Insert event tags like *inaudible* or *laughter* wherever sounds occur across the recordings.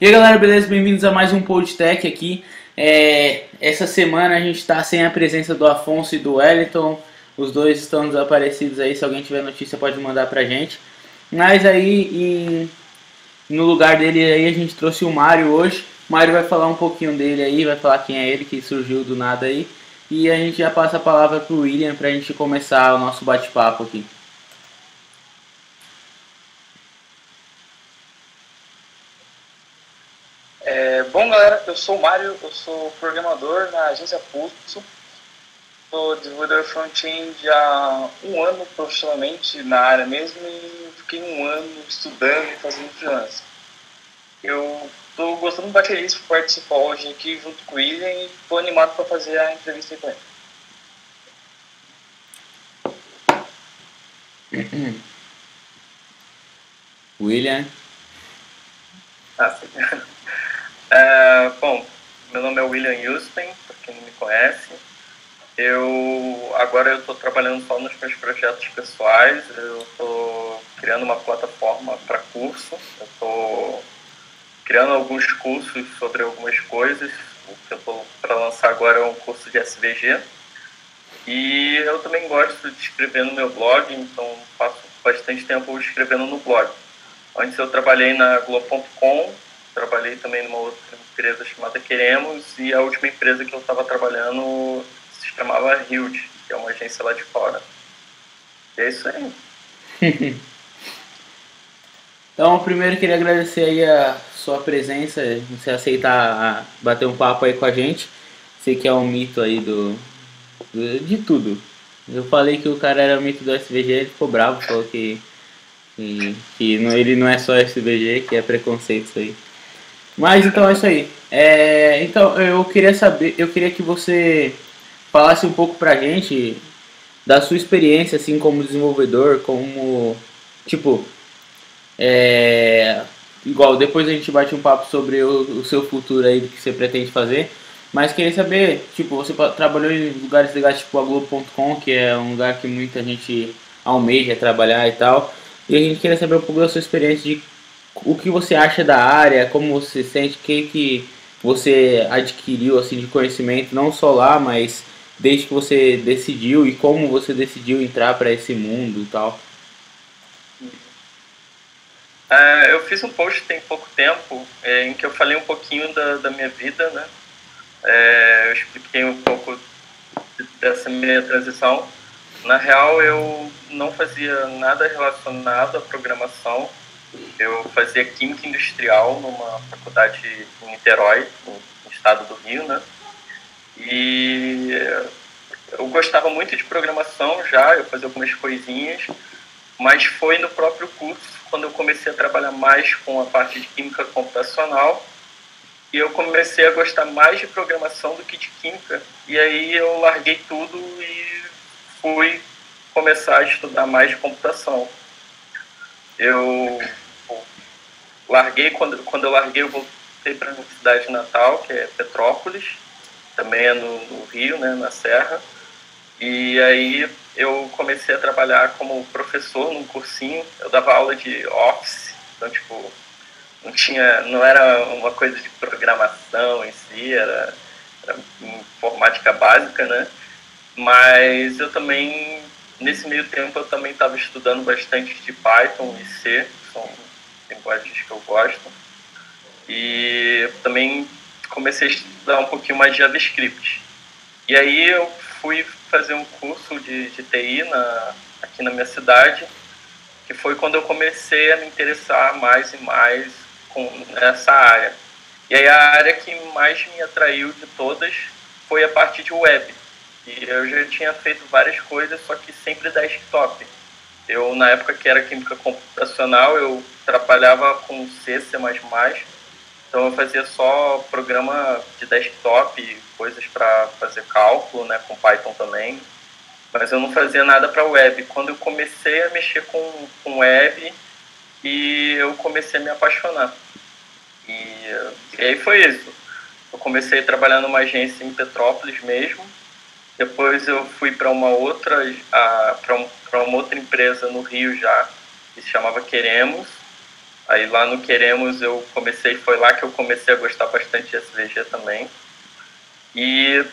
E aí galera, beleza? Bem-vindos a mais um Podtech aqui. É, essa semana a gente está sem a presença do Afonso e do Wellington. Os dois estão desaparecidos aí. Se alguém tiver notícia pode mandar pra gente. Mas aí em, no lugar dele aí a gente trouxe o Mário hoje. O Mário vai falar um pouquinho dele aí, vai falar quem é ele que surgiu do nada aí. E a gente já passa a palavra pro William pra gente começar o nosso bate-papo aqui. É, bom, galera, eu sou o Mário, eu sou programador na agência Pulso. Sou desenvolvedor front-end há um ano profissionalmente na área mesmo e fiquei um ano estudando e fazendo freelance. Eu estou gostando bastante por participar hoje aqui junto com o William e estou animado para fazer a entrevista com ele. William. Ah, sim. *laughs* É, bom, meu nome é William Houston, para quem não me conhece. Eu agora eu estou trabalhando só nos meus projetos pessoais. Eu estou criando uma plataforma para curso. Eu estou criando alguns cursos sobre algumas coisas. O que eu estou para lançar agora é um curso de SVG. E eu também gosto de escrever no meu blog, então passo bastante tempo escrevendo no blog. Antes eu trabalhei na Globo.com, trabalhei também numa outra empresa chamada Queremos e a última empresa que eu estava trabalhando se chamava Hild, que é uma agência lá de fora. E é isso aí. *laughs* então, primeiro queria agradecer aí a sua presença, você aceitar bater um papo aí com a gente. Sei que é um mito aí do, do de tudo. Eu falei que o cara era mito do SVG, ele ficou bravo, falou que, que, que não, ele não é só SVG, que é preconceito isso aí. Mas então é isso aí. É, então eu queria saber, eu queria que você falasse um pouco pra gente da sua experiência assim como desenvolvedor, como tipo é, igual depois a gente bate um papo sobre o, o seu futuro aí do que você pretende fazer. Mas queria saber, tipo, você trabalhou em lugares legais tipo a Globo.com, que é um lugar que muita gente almeja trabalhar e tal. E a gente queria saber um pouco da sua experiência de o que você acha da área, como você sente, o que, que você adquiriu assim de conhecimento, não só lá, mas desde que você decidiu e como você decidiu entrar para esse mundo e tal. É, eu fiz um post tem pouco tempo é, em que eu falei um pouquinho da, da minha vida, né? É, eu expliquei um pouco dessa minha transição. Na real, eu não fazia nada relacionado à programação eu fazia Química Industrial numa faculdade em Niterói, no estado do Rio, né? E eu gostava muito de programação já, eu fazia algumas coisinhas, mas foi no próprio curso, quando eu comecei a trabalhar mais com a parte de química computacional, e eu comecei a gostar mais de programação do que de química. E aí eu larguei tudo e fui começar a estudar mais de computação. Eu larguei, quando, quando eu larguei, eu voltei para a minha cidade natal, que é Petrópolis, também é no, no, Rio, né, na Serra. E aí eu comecei a trabalhar como professor num cursinho, eu dava aula de Office, então, tipo, não tinha, não era uma coisa de programação em si, era, era informática básica, né? Mas eu também, nesse meio tempo, eu também estava estudando bastante de Python e C, são linguagens que eu gosto. E também comecei a estudar um pouquinho mais de JavaScript. E aí eu fui fazer um curso de, de TI na, aqui na minha cidade, que foi quando eu comecei a me interessar mais e mais com essa área. E aí a área que mais me atraiu de todas foi a parte de web. E eu já tinha feito várias coisas, só que sempre desktop. Eu, na época que era química computacional, eu trabalhava com C, C++, então eu fazia só programa de desktop, coisas para fazer cálculo, né, com Python também, mas eu não fazia nada para web. Quando eu comecei a mexer com, com web, e eu comecei a me apaixonar. E, e aí foi isso. Eu comecei a trabalhar numa agência em Petrópolis mesmo, depois eu fui para uma outra para um, uma outra empresa no Rio já, que se chamava Queremos. Aí lá no Queremos eu comecei, foi lá que eu comecei a gostar bastante de SVG também. E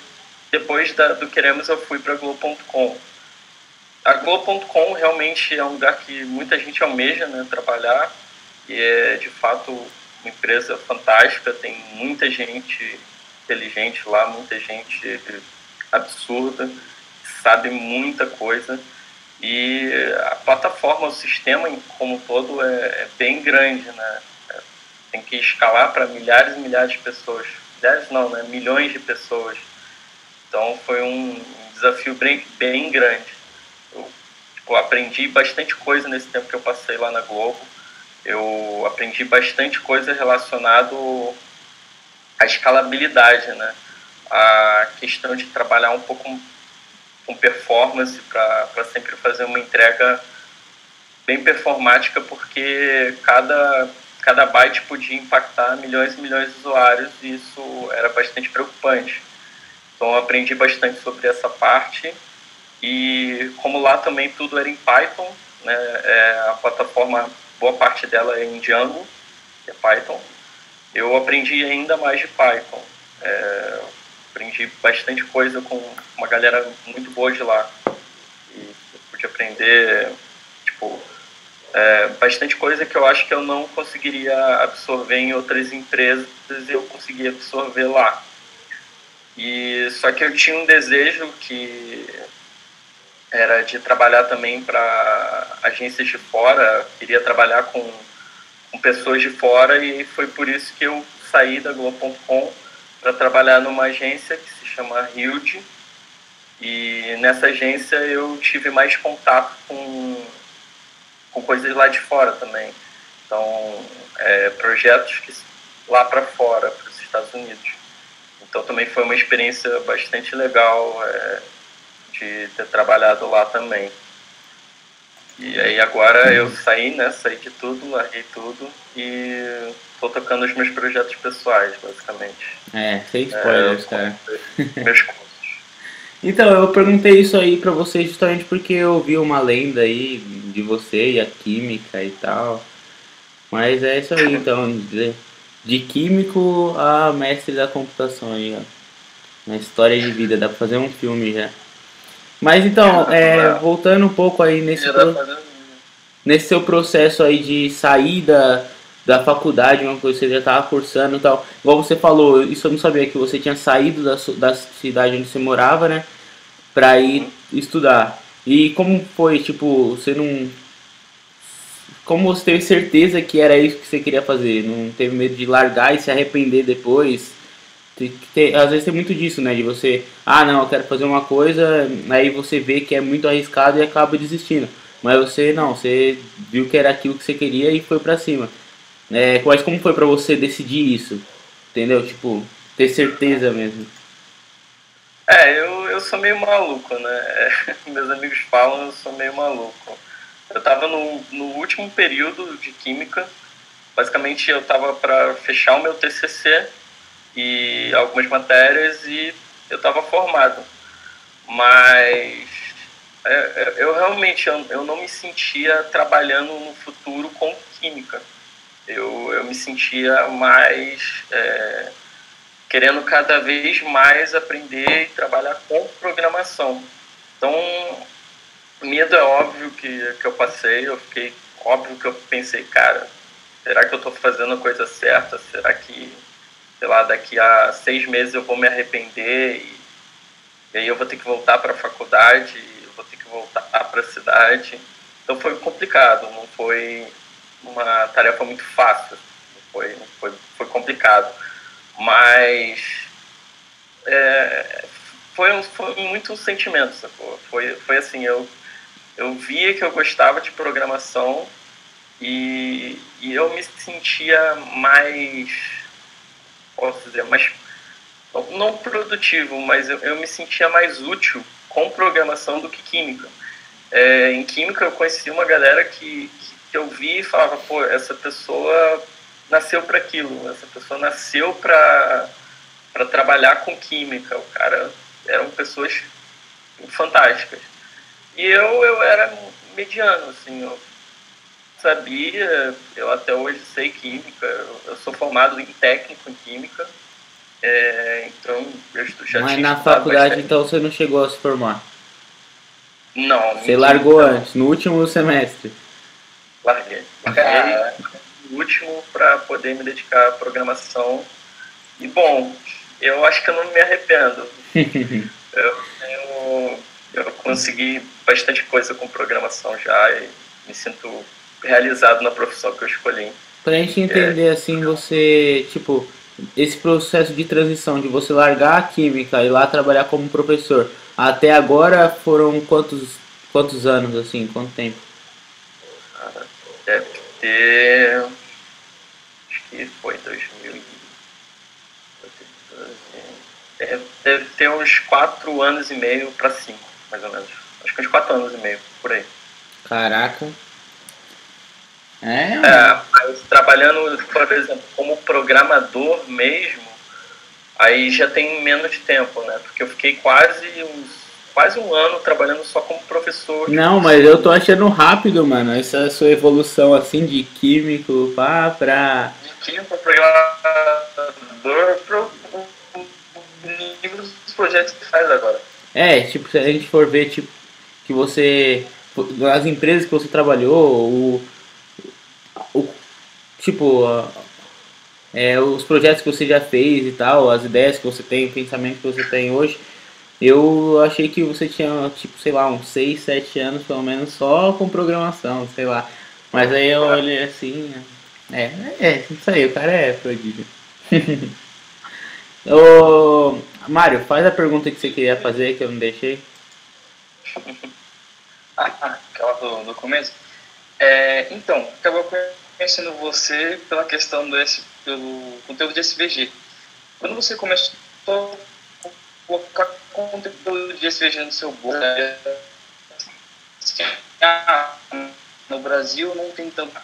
depois da, do Queremos eu fui para Globo.com. A Globo.com realmente é um lugar que muita gente almeja né, trabalhar e é de fato uma empresa fantástica, tem muita gente inteligente lá, muita gente absurda, sabe muita coisa. E a plataforma, o sistema como todo é, é bem grande, né? Tem que escalar para milhares e milhares de pessoas. Milhares não, né? Milhões de pessoas. Então foi um desafio bem, bem grande. Eu tipo, aprendi bastante coisa nesse tempo que eu passei lá na Globo. Eu aprendi bastante coisa relacionado à escalabilidade, né? A questão de trabalhar um pouco com performance para sempre fazer uma entrega bem performática, porque cada, cada byte podia impactar milhões e milhões de usuários e isso era bastante preocupante. Então, aprendi bastante sobre essa parte e como lá também tudo era em Python, né, é, a plataforma, boa parte dela é em Django, que é Python, eu aprendi ainda mais de Python. É, aprendi bastante coisa com uma galera muito boa de lá. E pude aprender, tipo, é, bastante coisa que eu acho que eu não conseguiria absorver em outras empresas eu consegui absorver lá. E só que eu tinha um desejo que era de trabalhar também para agências de fora, queria trabalhar com, com pessoas de fora e foi por isso que eu saí da Globo.com para trabalhar numa agência que se chama Hilde. E nessa agência eu tive mais contato com, com coisas lá de fora também. Então, é, projetos que lá para fora, para os Estados Unidos. Então também foi uma experiência bastante legal é, de ter trabalhado lá também. E aí agora eu saí, né? Saí de tudo, larguei tudo e tô tocando os meus projetos pessoais, basicamente. É, sem spoilers, é, cara. Meus cursos. *laughs* Então, eu perguntei isso aí pra você justamente porque eu vi uma lenda aí de você e a química e tal. Mas é isso aí, então. De, de químico a mestre da computação aí, ó. Na história de vida, dá pra fazer um filme já. Mas então, *laughs* é, voltando um pouco aí nesse, pro, nesse seu processo aí de saída da faculdade, uma coisa que você já estava cursando e tal. Igual você falou, isso eu não sabia que você tinha saído da, da cidade onde você morava, né? Pra ir estudar. E como foi, tipo, você não. Como você teve certeza que era isso que você queria fazer? Não teve medo de largar e se arrepender depois? Tem, às vezes tem muito disso, né? De você, ah, não, eu quero fazer uma coisa, aí você vê que é muito arriscado e acaba desistindo. Mas você não, você viu que era aquilo que você queria e foi para cima. É, mas como foi para você decidir isso? Entendeu? Tipo, ter certeza mesmo. É, eu, eu sou meio maluco, né? *laughs* Meus amigos falam, eu sou meio maluco. Eu tava no, no último período de química. Basicamente, eu tava para fechar o meu TCC e algumas matérias e eu tava formado. Mas é, é eu realmente eu, eu não me sentia trabalhando no futuro com química eu, eu me sentia mais é, querendo cada vez mais aprender e trabalhar com programação. Então, medo é óbvio que, que eu passei, eu fiquei óbvio que eu pensei, cara, será que eu estou fazendo a coisa certa? Será que, sei lá, daqui a seis meses eu vou me arrepender e, e aí eu vou ter que voltar para a faculdade, eu vou ter que voltar para a cidade? Então foi complicado, não foi uma tarefa muito fácil, foi, foi, foi complicado, mas é, foi, foi muito sentimento, sacou? Foi, foi assim, eu, eu via que eu gostava de programação e, e eu me sentia mais, posso dizer, mais, não produtivo, mas eu, eu me sentia mais útil com programação do que química. É, em química eu conheci uma galera que, que eu vi e falava, pô, essa pessoa nasceu para aquilo, essa pessoa nasceu para para trabalhar com química, o cara eram pessoas fantásticas. E eu eu era mediano, assim, eu sabia, eu até hoje sei química, eu sou formado em técnico em química, é, então eu já Mas na faculdade bastante. então você não chegou a se formar? Não. Você largou não. antes, no último semestre? Larguei. Larguei no último para poder me dedicar à programação. E bom, eu acho que eu não me arrependo. *laughs* eu, eu, eu consegui bastante coisa com programação já e me sinto realizado na profissão que eu escolhi. Pra gente entender é. assim, você, tipo, esse processo de transição de você largar a química e ir lá trabalhar como professor, até agora foram quantos, quantos anos, assim, quanto tempo? Deve ter. Acho que foi 2000. Deve ter uns 4 anos e meio para 5, mais ou menos. Acho que uns 4 anos e meio, por aí. Caraca. É, é, mas trabalhando, por exemplo, como programador mesmo, aí já tem menos tempo, né? Porque eu fiquei quase uns quase um ano trabalhando só como professor. Não, mas eu tô achando rápido, mano, essa sua evolução assim de químico pá, pra. De químico, programador, pro nível dos projetos que faz agora. É, tipo, se a gente for ver, tipo, que você. Nas empresas que você trabalhou, o o, tipo, é, os projetos que você já fez e tal, as ideias que você tem, o pensamento que você tem hoje, eu achei que você tinha, tipo, sei lá, uns 6, 7 anos pelo menos só com programação, sei lá. Mas aí eu olhei assim, é, é, isso aí, o cara é prodígio. *laughs* Ô, Mário, faz a pergunta que você queria fazer que eu não deixei. *laughs* Aquela do, do começo? É, então, acabou conhecendo você pela questão S, pelo conteúdo de SVG. Quando você começou colocar conteúdo de SVG no seu blog, ah, no Brasil não tem tanto.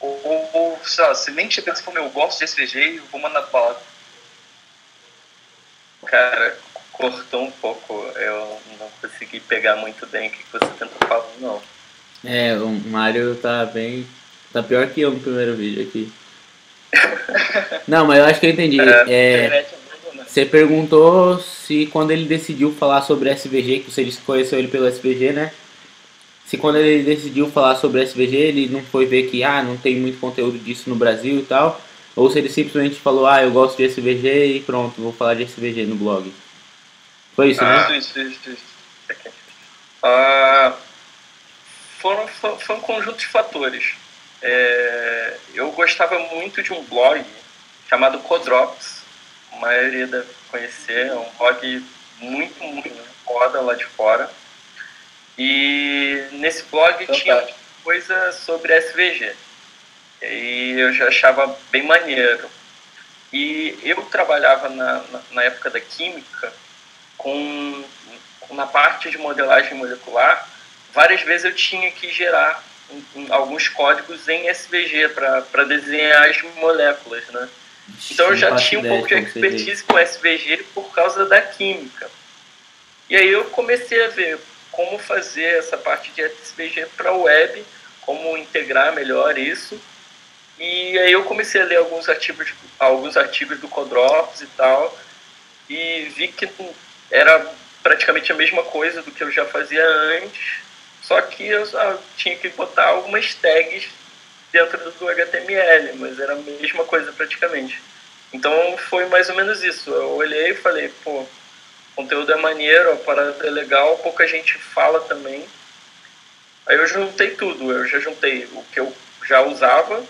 Ou, ou sei lá, você nem tinha pensado, eu gosto de SVG e vou mandar lá. Cara, cortou um pouco. Eu não consegui pegar muito bem o que você tentou falar, não. É, o Mario tá bem. Tá pior que eu no primeiro vídeo aqui. *laughs* Não, mas eu acho que eu entendi. É, é, você perguntou se quando ele decidiu falar sobre SVG, que você disse que conheceu ele pelo SVG, né? Se quando ele decidiu falar sobre SVG, ele não foi ver que ah, não tem muito conteúdo disso no Brasil e tal, ou se ele simplesmente falou, ah, eu gosto de SVG e pronto, vou falar de SVG no blog. Foi isso, ah, né? Isso, isso, isso. Ah, foram, foi um conjunto de fatores. É, eu gostava muito de um blog chamado Codrops, a maioria deve conhecer, é um blog muito, muito foda lá de fora. E nesse blog tinha coisa sobre SVG. E eu já achava bem maneiro. E eu trabalhava na, na, na época da química com na parte de modelagem molecular várias vezes eu tinha que gerar um, um, alguns códigos em SVG para desenhar as moléculas, né? Então eu já tinha um pouco de expertise com SVG por causa da química. E aí eu comecei a ver como fazer essa parte de SVG para web, como integrar melhor isso. E aí eu comecei a ler alguns artigos, alguns artigos do Codrops e tal, e vi que era praticamente a mesma coisa do que eu já fazia antes, só que eu só tinha que botar algumas tags dentro do HTML, mas era a mesma coisa praticamente. Então foi mais ou menos isso. Eu olhei e falei, pô, conteúdo é maneiro, a parada é legal, pouca gente fala também. Aí eu juntei tudo, eu já juntei o que eu já usava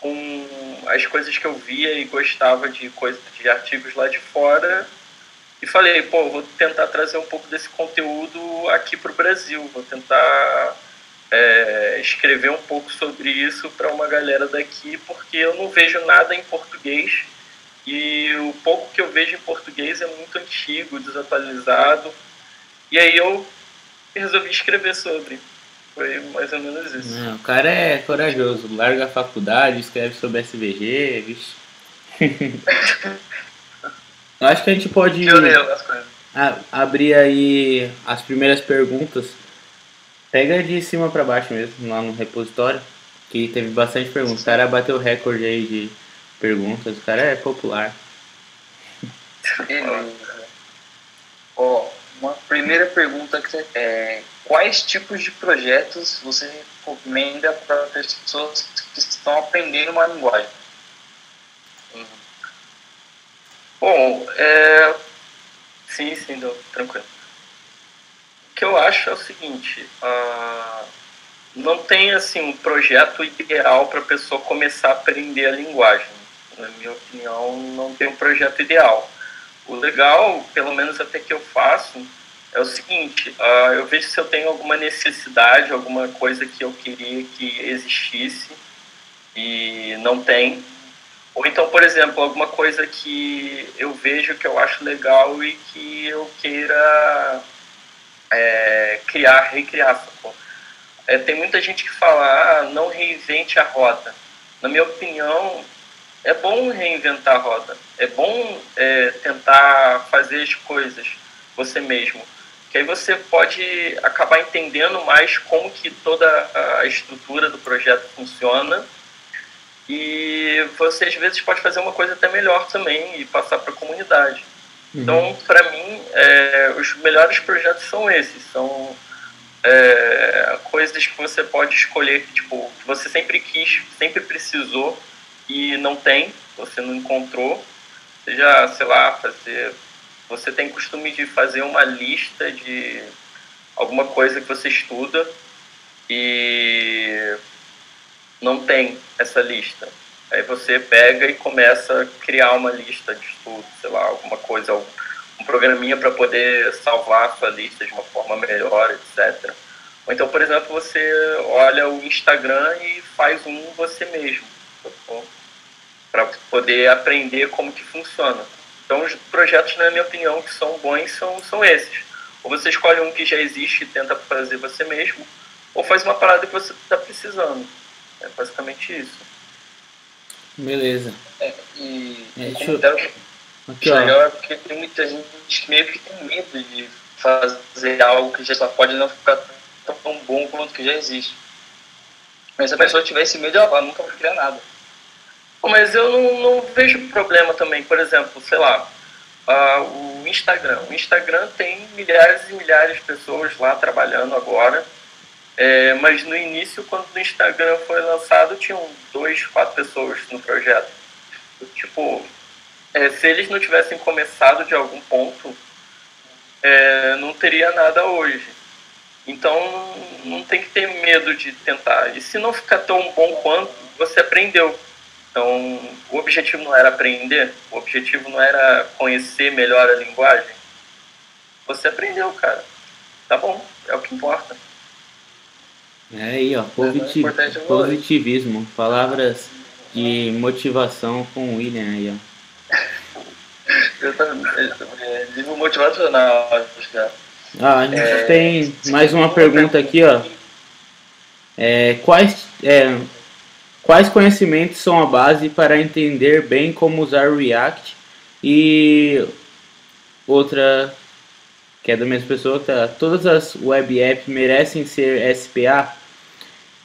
com as coisas que eu via e gostava de coisas de artigos lá de fora e falei, pô, vou tentar trazer um pouco desse conteúdo aqui para o Brasil, vou tentar é, escrever um pouco sobre isso para uma galera daqui, porque eu não vejo nada em português e o pouco que eu vejo em português é muito antigo, desatualizado. E aí eu resolvi escrever sobre. Foi mais ou menos isso. Não, o cara é corajoso, larga a faculdade, escreve sobre SVG, vixe. *laughs* Eu acho que a gente pode a, abrir aí as primeiras perguntas. Pega de cima para baixo mesmo, lá no repositório, que teve bastante perguntas. O cara bateu recorde aí de perguntas, o cara é popular. Beleza. Ó, uma primeira pergunta que é quais tipos de projetos você recomenda para pessoas que estão aprendendo uma linguagem? Bom, é... sim, sim, não, tranquilo. Que eu acho é o seguinte, uh, não tem assim um projeto ideal para a pessoa começar a aprender a linguagem. Na minha opinião, não tem um projeto ideal. O legal, pelo menos até que eu faço, é o seguinte: uh, eu vejo se eu tenho alguma necessidade, alguma coisa que eu queria que existisse e não tem. Ou então, por exemplo, alguma coisa que eu vejo que eu acho legal e que eu queira é, criar, recriar. É, tem muita gente que fala, ah, não reinvente a roda. Na minha opinião, é bom reinventar a roda. É bom é, tentar fazer as coisas você mesmo que aí você pode acabar entendendo mais como que toda a estrutura do projeto funciona e você às vezes pode fazer uma coisa até melhor também e passar para a comunidade. Uhum. Então, para mim, é, os melhores projetos são esses, são é, coisas que você pode escolher, tipo, que você sempre quis, sempre precisou e não tem, você não encontrou, seja, sei lá, fazer você tem costume de fazer uma lista de alguma coisa que você estuda e não tem essa lista. Aí você pega e começa a criar uma lista de estudo, sei lá, alguma coisa, um programinha para poder salvar a sua lista de uma forma melhor, etc. Ou então, por exemplo, você olha o Instagram e faz um você mesmo, para poder aprender como que funciona. Então, os projetos, na minha opinião, que são bons são, são esses. Ou você escolhe um que já existe e tenta fazer você mesmo, ou faz uma parada que você está precisando. É basicamente isso. Beleza. É, e é, deixa eu... Aqui, legal é porque tem muita gente que meio que tem medo de fazer algo que já pode não ficar tão bom quanto que já existe. Mas se a pessoa tiver esse medo, ela nunca vai criar nada. Mas eu não, não vejo problema também, por exemplo, sei lá, uh, o Instagram. O Instagram tem milhares e milhares de pessoas lá trabalhando agora, é, mas no início, quando o Instagram foi lançado, tinham dois, quatro pessoas no projeto. Tipo, é, se eles não tivessem começado de algum ponto, é, não teria nada hoje. Então, não tem que ter medo de tentar. E se não ficar tão bom quanto, você aprendeu. Então, o objetivo não era aprender, o objetivo não era conhecer melhor a linguagem. Você aprendeu, cara. Tá bom, é o que importa. É aí, ó, positivo, é positivismo, palavras de motivação com o William aí, ó. Eu também, livro motivacional, acho que é. Ah, a gente é, tem mais uma pergunta aqui, ó. É, quais, é, Quais conhecimentos são a base para entender bem como usar o React? E outra, que é da mesma pessoa, tá? Todas as web apps merecem ser SPA?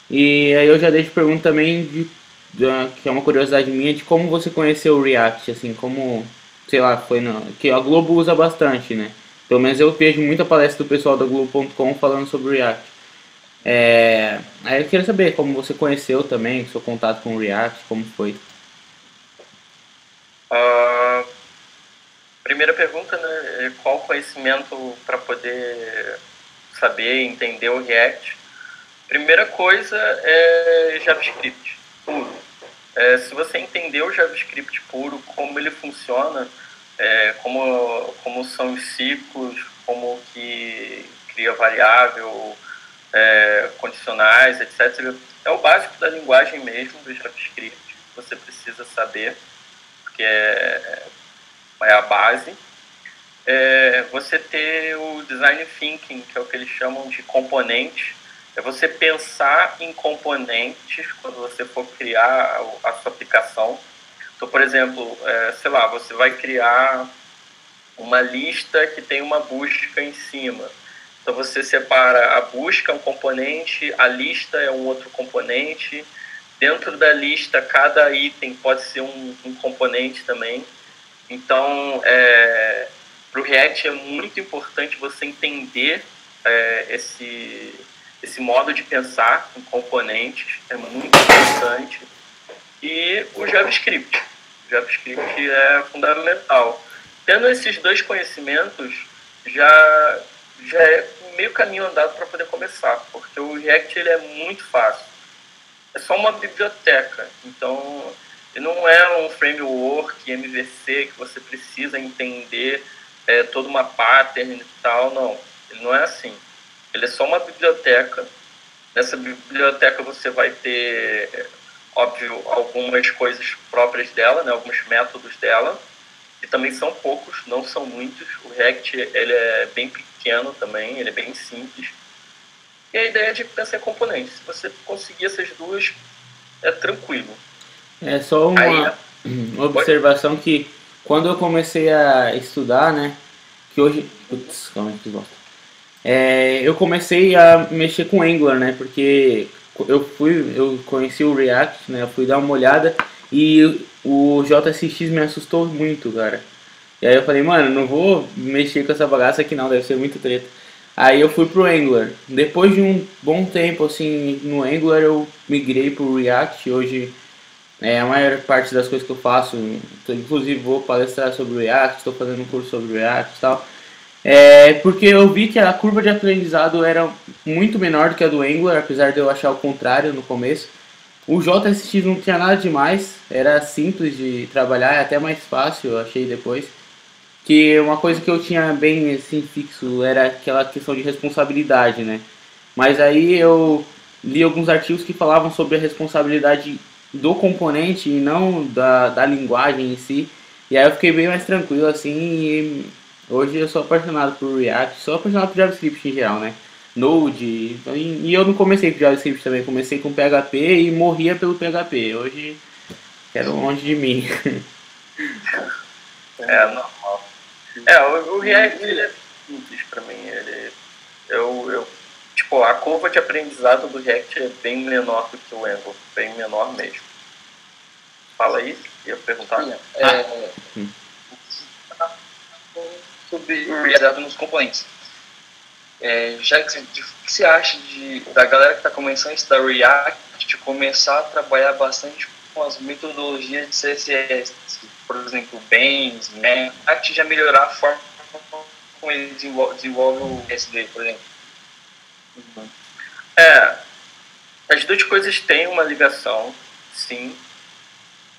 E aí eu já deixo pergunta também de, de, que é uma curiosidade minha de como você conheceu o React, assim, como, sei lá, foi no, que a Globo usa bastante, né? Pelo menos eu vejo muita palestra do pessoal da Globo.com falando sobre o React. É, aí eu queria saber como você conheceu também, seu contato com o React, como foi? Uh, primeira pergunta, né? É qual conhecimento para poder saber, entender o React? Primeira coisa é JavaScript puro. É, se você entender o JavaScript puro, como ele funciona, é, como, como são os ciclos, como que cria variável, é, condicionais, etc. É o básico da linguagem mesmo do JavaScript, você precisa saber, porque é, é a base. É você ter o design thinking, que é o que eles chamam de componente, é você pensar em componentes quando você for criar a sua aplicação. Então, por exemplo, é, sei lá, você vai criar uma lista que tem uma busca em cima Então você separa a busca um componente, a lista é um outro componente. Dentro da lista, cada item pode ser um, um componente também. Então, é, para o React é muito importante você entender é, esse, esse modo de pensar em componentes, é muito importante. E o JavaScript. O JavaScript é fundamental. Tendo esses dois conhecimentos, já, já é meio caminho andado para poder começar, porque o React ele é muito fácil. É só uma biblioteca, então ele não é um framework MVC que você precisa entender é, toda uma pattern e tal, não. Ele não é assim. Ele é só uma biblioteca. Nessa biblioteca você vai ter, óbvio, algumas coisas próprias dela, né, alguns métodos dela, que também são poucos, não são muitos. O React ele é bem pequeno também, ele é bem simples. E a ideia é de pensar em componentes. Se você conseguir essas duas, é tranquilo. É só uma Aí, *clears throat* observação que quando eu comecei a estudar, né? Que hoje. Putz, calma aí, que bosta. É, eu comecei a mexer com Angular, né? Porque eu fui, eu conheci o React, né? Eu fui dar uma olhada e o JSX me assustou muito, cara. E aí eu falei, mano, não vou mexer com essa bagaça aqui não, deve ser muito treta. Aí eu fui pro Angular. Depois de um bom tempo assim no Angular, eu migrei pro React. Hoje é, a maior parte das coisas que eu faço, inclusive vou palestrar sobre o React, estou fazendo um curso sobre o React e tal. É, porque eu vi que a curva de aprendizado era muito menor do que a do Angular, apesar de eu achar o contrário no começo. O JSX não tinha nada demais, era simples de trabalhar, é até mais fácil, eu achei depois. Que uma coisa que eu tinha bem assim fixo era aquela questão de responsabilidade, né? Mas aí eu li alguns artigos que falavam sobre a responsabilidade do componente e não da, da linguagem em si. E aí eu fiquei bem mais tranquilo assim e hoje eu sou apaixonado por React, sou apaixonado por JavaScript em geral, né? Node, então, e, e eu não comecei com JavaScript também, comecei com PHP e morria pelo PHP. Hoje quero longe de mim. *laughs* É normal. É, o, o React ele é simples pra mim. Ele, eu, eu tipo, a curva de aprendizado do React é bem menor do que o Angular, bem menor mesmo. Fala aí, ia perguntar. Sim, é, ah. sobre o React nos componentes. É, já que, o que você acha de, da galera que está começando a estudar React, de começar a trabalhar bastante com as metodologias de CSS, por exemplo, Bens, React já melhorar a forma como ele desenvolve, desenvolve o SD, por exemplo? É, as duas coisas têm uma ligação, sim,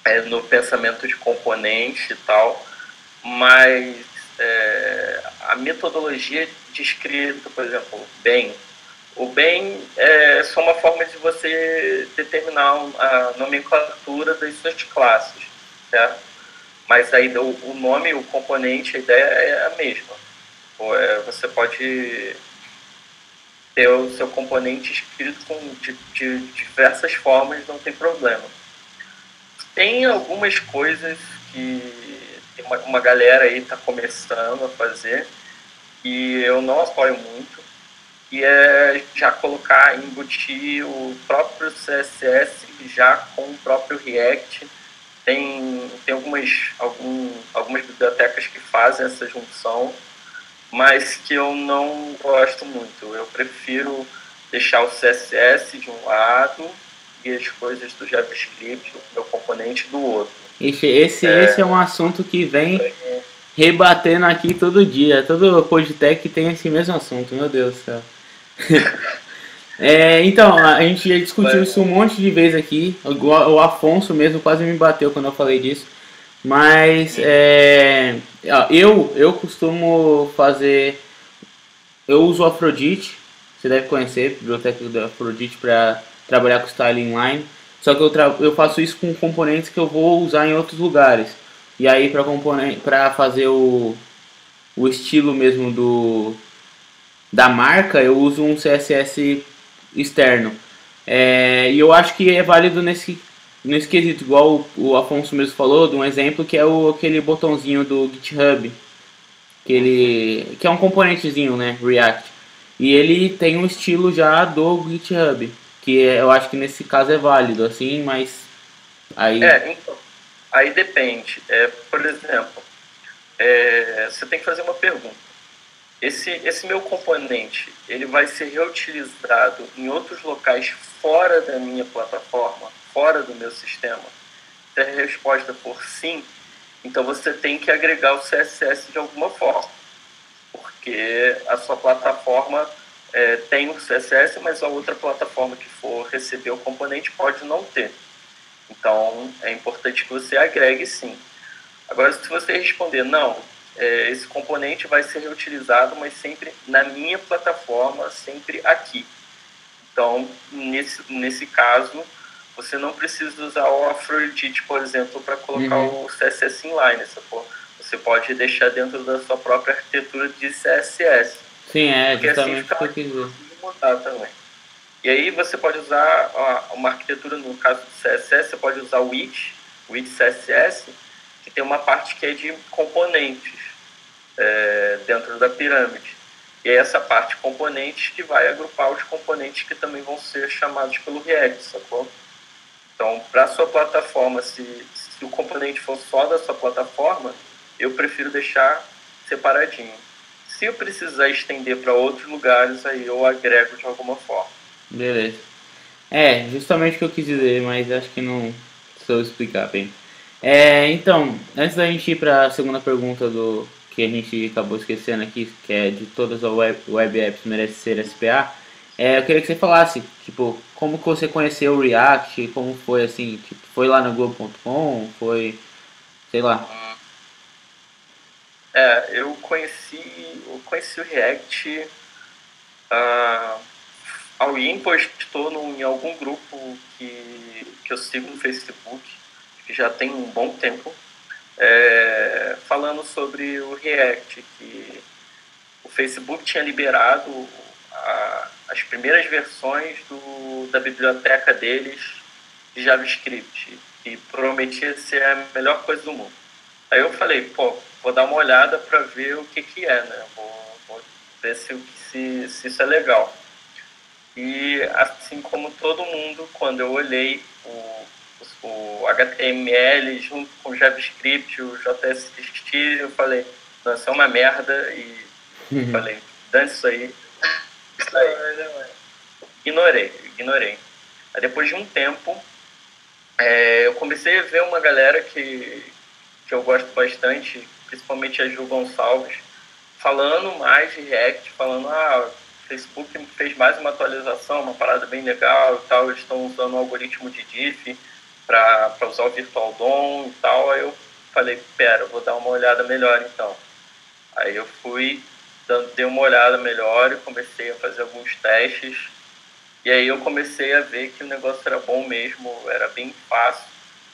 é, no pensamento de componente e tal, mas é, a metodologia de escrita, por exemplo, bem, o bem é só uma forma de você determinar a nomenclatura das suas classes, certo? Mas aí o nome, o componente, a ideia é a mesma. É, você pode o seu componente escrito com, de, de diversas formas, não tem problema. Tem algumas coisas que uma, uma galera aí está começando a fazer e eu não apoio muito, e é já colocar, embutir o próprio CSS já com o próprio React. Tem, tem algumas, algum, algumas bibliotecas que fazem essa junção mas que eu não gosto muito. Eu prefiro deixar o CSS de um lado e as coisas do JavaScript, o meu componente, do outro. Esse, esse é, esse é um assunto que vem rebatendo aqui todo dia. Todo Podtech tem esse mesmo assunto, meu Deus do céu. *laughs* é, então, a gente já discutiu isso um monte de vezes aqui. O Afonso mesmo quase me bateu quando eu falei disso. Mas é, eu, eu costumo fazer. Eu uso o Afrodite, você deve conhecer, a biblioteca do Afrodite para trabalhar com styling line. Só que eu, eu faço isso com componentes que eu vou usar em outros lugares. E aí para para fazer o, o estilo mesmo do da marca, eu uso um CSS externo. É, e eu acho que é válido nesse no esquisito, igual o Afonso mesmo falou, de um exemplo que é o, aquele botãozinho do GitHub, que, ele, que é um componentezinho, né, React. E ele tem um estilo já do GitHub, que eu acho que nesse caso é válido, assim, mas aí... É, então, aí depende. É, por exemplo, é, você tem que fazer uma pergunta. Esse, esse meu componente, ele vai ser reutilizado em outros locais fora da minha plataforma, fora do meu sistema? Se a resposta for sim, então você tem que agregar o CSS de alguma forma, porque a sua plataforma é, tem o CSS, mas a outra plataforma que for receber o componente pode não ter. Então é importante que você agregue sim. Agora, se você responder não, é, esse componente vai ser reutilizado, mas sempre na minha plataforma, sempre aqui. Então, nesse, nesse caso, você não precisa usar o Aphrodite, por exemplo, para colocar uhum. o CSS inline. Você pode deixar dentro da sua própria arquitetura de CSS. Sim, é, Porque assim justamente assim, quis mudar também. E aí você pode usar uma arquitetura, no caso do CSS, você pode usar o Wit, o Wit CSS, que tem uma parte que é de componentes é, dentro da pirâmide. E é essa parte componentes que vai agrupar os componentes que também vão ser chamados pelo React, sacou? Então, para sua plataforma, se, se o componente for só da sua plataforma, eu prefiro deixar separadinho. Se eu precisar estender para outros lugares, aí eu agrego de alguma forma. Beleza. É, justamente o que eu quis dizer, mas acho que não sou explicar bem. É, então, antes da gente ir para a segunda pergunta do que a gente acabou esquecendo aqui, que é de todas as web, web apps merece ser SPA, é, eu queria que você falasse, tipo, como que você conheceu o React, como foi assim, tipo, foi lá no Globo.com, foi, sei lá. É, eu conheci, eu conheci o React, uh, alguém postou no, em algum grupo que, que eu sigo no Facebook, que já tem um bom tempo, é, falando sobre o React, que o Facebook tinha liberado a, as primeiras versões do, da biblioteca deles de JavaScript e prometia ser a melhor coisa do mundo. Aí eu falei, pô, vou dar uma olhada para ver o que que é, né? Vou, vou ver se, se, se isso é legal. E assim como todo mundo, quando eu olhei o, o HTML junto com o JavaScript, o JSX, eu falei, não, isso é uma merda e uhum. falei, dane isso aí, Ignorei, ignorei. Aí depois de um tempo, é, eu comecei a ver uma galera que, que eu gosto bastante, principalmente a Ju Gonçalves, falando mais de React, falando, ah, Facebook fez mais uma atualização, uma parada bem legal e tal, eles estão usando o algoritmo de diff para usar o Virtual DOM e tal. Aí eu falei, pera, vou dar uma olhada melhor então. Aí eu fui dei uma olhada melhor e comecei a fazer alguns testes. E aí eu comecei a ver que o negócio era bom mesmo, era bem fácil.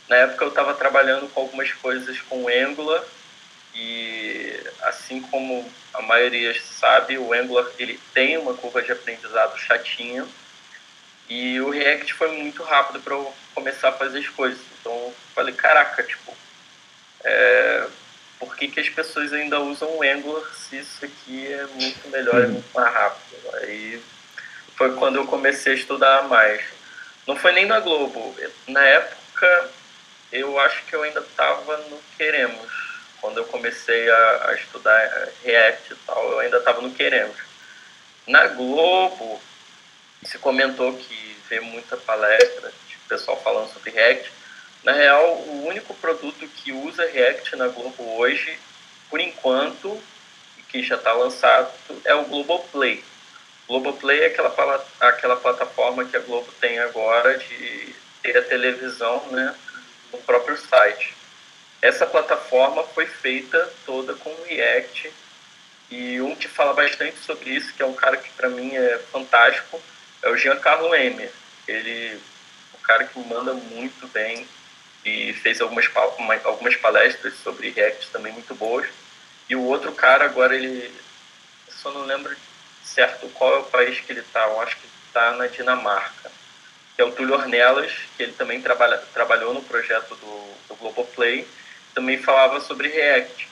Na época eu estava trabalhando com algumas coisas com Angular e assim como a maioria sabe, o Angular ele tem uma curva de aprendizado chatinha e o React foi muito rápido para eu começar a fazer as coisas. Então eu falei, caraca, tipo, é, por que, que as pessoas ainda usam o Angular se isso aqui é muito melhor, é muito mais rápido. Aí foi quando eu comecei a estudar mais. Não foi nem na Globo. Na época, eu acho que eu ainda estava no Queremos. Quando eu comecei a, a estudar React e tal, eu ainda estava no Queremos. Na Globo, se comentou que vê muita palestra de pessoal falando sobre React. Na real, o único produto que usa React na Globo hoje, por enquanto, que já está lançado, é o Globoplay. Globoplay é aquela, aquela plataforma que a Globo tem agora de ter a televisão né, no próprio site. Essa plataforma foi feita toda com React e um que fala bastante sobre isso, que é um cara que para mim é fantástico, é o Giancarlo Emer. Ele é um cara que manda muito bem e fez algumas, algumas palestras sobre React também muito boas. E o outro cara agora, ele. Só não lembro certo qual é o país que ele está. Eu acho que está na Dinamarca. Que é o Túlio Ornelas, que ele também trabalha, trabalhou no projeto do, do Globoplay. Também falava sobre React.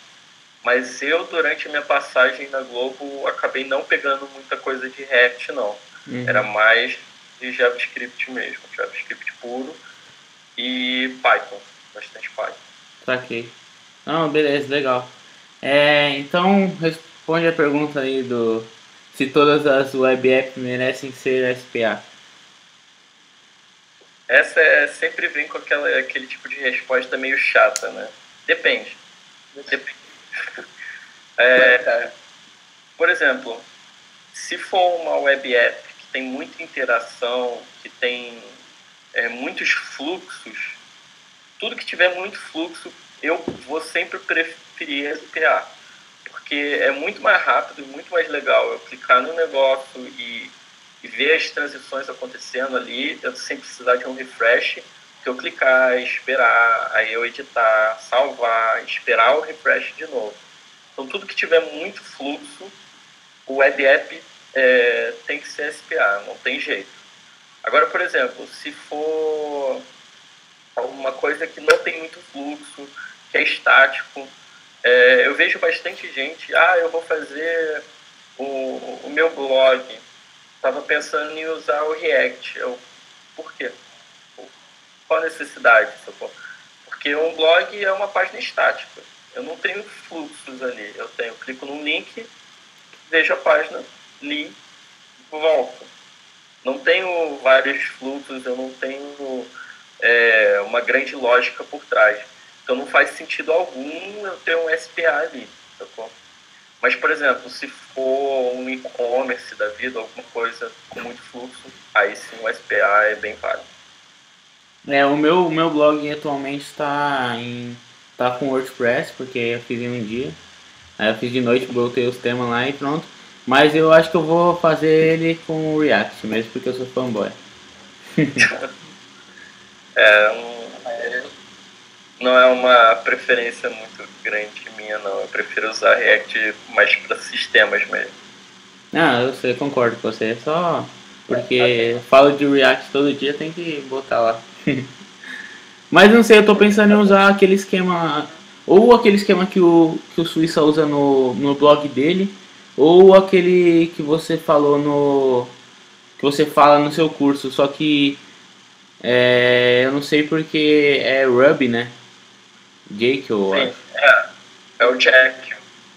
Mas eu, durante a minha passagem na Globo, acabei não pegando muita coisa de React, não. Uhum. Era mais de JavaScript mesmo, JavaScript puro e Python, bastante Python. Saquei. Não, beleza, legal. É, então, responde a pergunta aí do se todas as web apps merecem ser SPA. Essa é, sempre vem com aquela, aquele tipo de resposta meio chata, né? Depende. Depende. *laughs* É, por exemplo, se for uma web app que tem muita interação, que tem é, muitos fluxos, tudo que tiver muito fluxo, eu vou sempre preferir SPA. Porque é muito mais rápido e muito mais legal eu clicar no negócio e e ver as transições acontecendo ali, sem precisar de um refresh, que eu clicar, esperar, aí eu editar, salvar, esperar o refresh de novo. Então tudo que tiver muito fluxo, o web app é, tem que ser SPA, não tem jeito. Agora, por exemplo, se for alguma coisa que não tem muito fluxo, que é estático, é, eu vejo bastante gente, ah, eu vou fazer o, o meu blog, estava pensando em usar o React. Eu, por quê? Qual a necessidade? Porque um blog é uma página estática. Eu não tenho fluxos ali. Eu tenho, clico num link, vejo a página, li, volto. Não tenho vários fluxos, eu não tenho é, uma grande lógica por trás. Então não faz sentido algum eu ter um SPA ali. Sacou? Mas, por exemplo, se for um e-commerce da vida, alguma coisa com muito fluxo, aí sim o SPA é bem válido. É, o meu, o meu blog atualmente está em tá com WordPress, porque eu fiz em um dia. Aí eu fiz de noite, botei os temas lá e pronto. Mas eu acho que eu vou fazer ele com React mesmo, porque eu sou fanboy. *laughs* é, não é uma preferência muito grande minha, não. Eu prefiro usar React mais para sistemas mesmo. Ah, eu sei, concordo com você. É só porque falo de React todo dia, tem que botar lá. *laughs* Mas não sei, eu tô pensando em usar aquele esquema. Ou aquele esquema que o, que o Suíça usa no, no blog dele, ou aquele que você falou no. que você fala no seu curso, só que é, eu não sei porque é Ruby, né? Jake ou. Sim, é. É o Jack.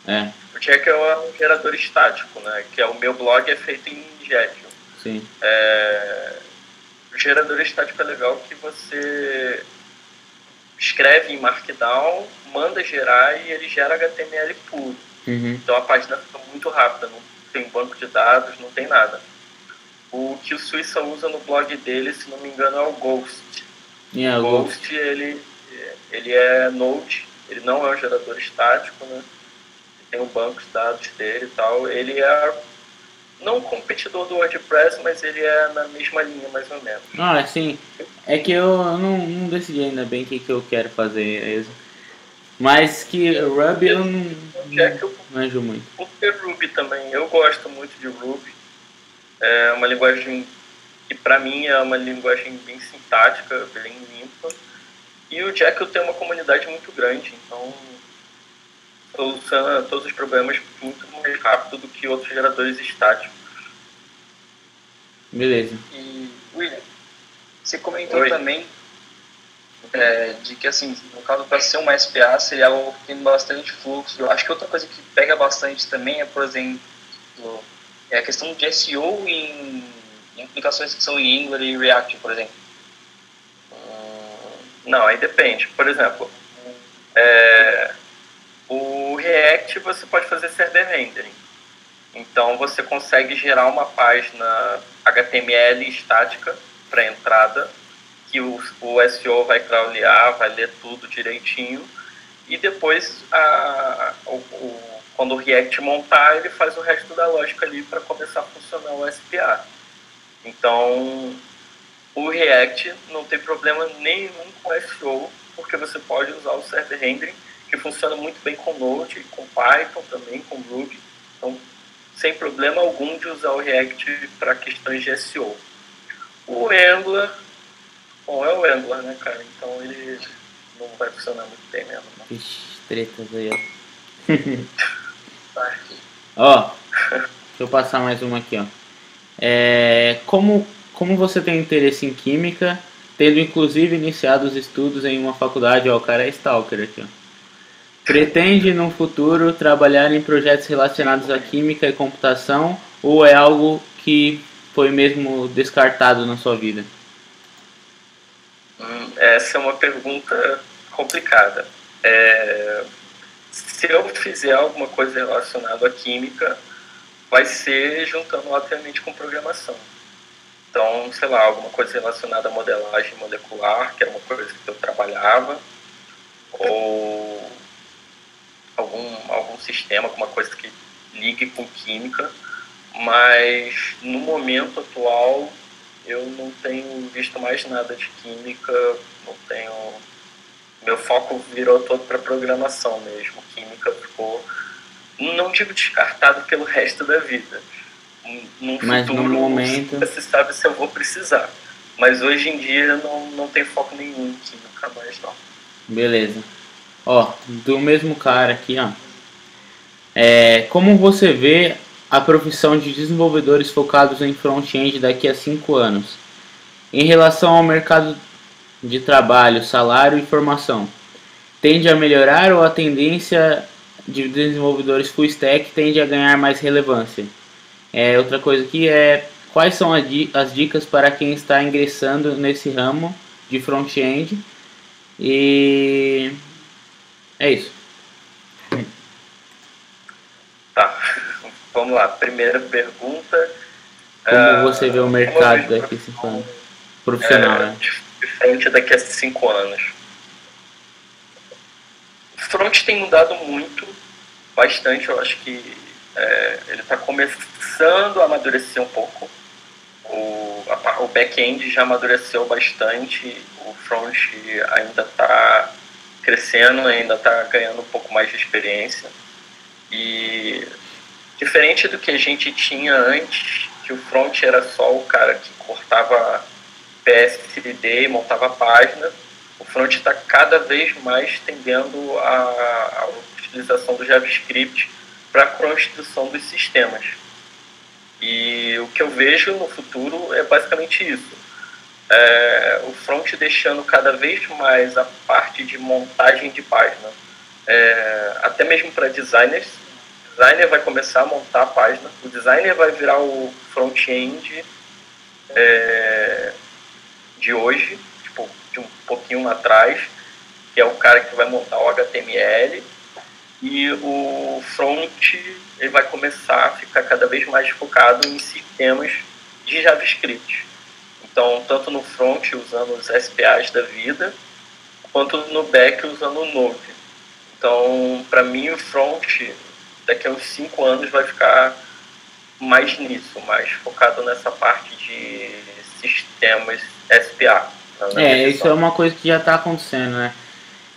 É. O Jack é um gerador estático, né? Que é o meu blog é feito em Jekyll. Sim. É, o gerador estático é legal que você escreve em Markdown, manda gerar e ele gera HTML puro. Uhum. Então a página fica muito rápida, não tem banco de dados, não tem nada. O que o Suíça usa no blog dele, se não me engano, é o Ghost. Yeah, o Ghost, Ghost, ele, ele é Node ele não é um gerador estático, né? Tem um banco de dados dele e tal. Ele é não competidor do WordPress, mas ele é na mesma linha, mais ou menos. Ah, sim. É que eu não, não decidi ainda bem o que, que eu quero fazer mesmo. Mas que Ruby eu não, não manjo muito. Porque Ruby também. Eu gosto muito de Ruby. É uma linguagem que para mim é uma linguagem bem sintática, bem limpa. E o Jekyll tem uma comunidade muito grande, então soluciona todos os problemas muito mais rápido do que outros geradores estáticos. Beleza. E, William, você comentou Oi. também é, de que, assim, no caso, para ser uma SPA seria algo que tem bastante fluxo. Eu acho que outra coisa que pega bastante também é, por exemplo, é a questão de SEO em, em aplicações que são em Angular e React, por exemplo. Não, aí depende. Por exemplo, é, o React você pode fazer server rendering. Então você consegue gerar uma página HTML estática para entrada, que o, o SEO vai crawlear, vai ler tudo direitinho, e depois a, o, o, quando o React montar, ele faz o resto da lógica ali para começar a funcionar o SPA. Então o React não tem problema nenhum com SEO, porque você pode usar o server rendering, que funciona muito bem com Node, com Python também, com Ruby. Então, sem problema algum de usar o React para questões de SEO. O Angular, bom, é o Angular, né, cara? Então ele não vai funcionar muito bem mesmo. Não. Ixi, tretas aí, ó. *laughs* ó, deixa eu passar mais uma aqui, ó. É, como, como você tem interesse em química, tendo inclusive iniciado os estudos em uma faculdade, ó, o cara é stalker aqui, ó. Pretende no futuro trabalhar em projetos relacionados à química e computação ou é algo que foi mesmo descartado na sua vida? Essa é uma pergunta complicada. É, se eu fizer alguma coisa relacionada à química, vai ser juntando obviamente com programação. Então, sei lá, alguma coisa relacionada à modelagem molecular, que era uma coisa que eu trabalhava, ou algum, algum sistema, alguma coisa que ligue com química, mas no momento atual eu não tenho visto mais nada de química, não tenho. Meu foco virou todo para programação mesmo. Química ficou, não digo descartado pelo resto da vida. Num mas futuro, no momento. Você sabe se eu vou precisar. Mas hoje em dia não, não tem foco nenhum em química mais não. Beleza. Ó, do mesmo cara aqui, ó. É, como você vê a profissão de desenvolvedores focados em front-end daqui a 5 anos. Em relação ao mercado de trabalho, salário e formação, tende a melhorar ou a tendência de desenvolvedores full stack tende a ganhar mais relevância? É, outra coisa aqui é quais são as dicas para quem está ingressando nesse ramo de front-end e é isso. Vamos lá, primeira pergunta. Como uh, você vê o mercado daqui a cinco anos? Profissional, é, né? De frente daqui a cinco anos. O front tem mudado muito, bastante. Eu acho que é, ele está começando a amadurecer um pouco. O, o back-end já amadureceu bastante. O front ainda está crescendo, ainda está ganhando um pouco mais de experiência. E Diferente do que a gente tinha antes, que o front era só o cara que cortava PSLD e montava a página, o front está cada vez mais tendendo a utilização do JavaScript para a construção dos sistemas. E o que eu vejo no futuro é basicamente isso. É, o front deixando cada vez mais a parte de montagem de página, é, até mesmo para designers, designer vai começar a montar a página, o designer vai virar o front-end é, de hoje, tipo, de um pouquinho atrás, que é o cara que vai montar o HTML, e o front ele vai começar a ficar cada vez mais focado em sistemas de JavaScript. Então, tanto no front usando os SPAs da vida, quanto no back usando o Node. Então, para mim, o front daqui a uns 5 anos vai ficar mais nisso, mais focado nessa parte de sistemas SPA. Né, é, isso é uma coisa que já está acontecendo, né?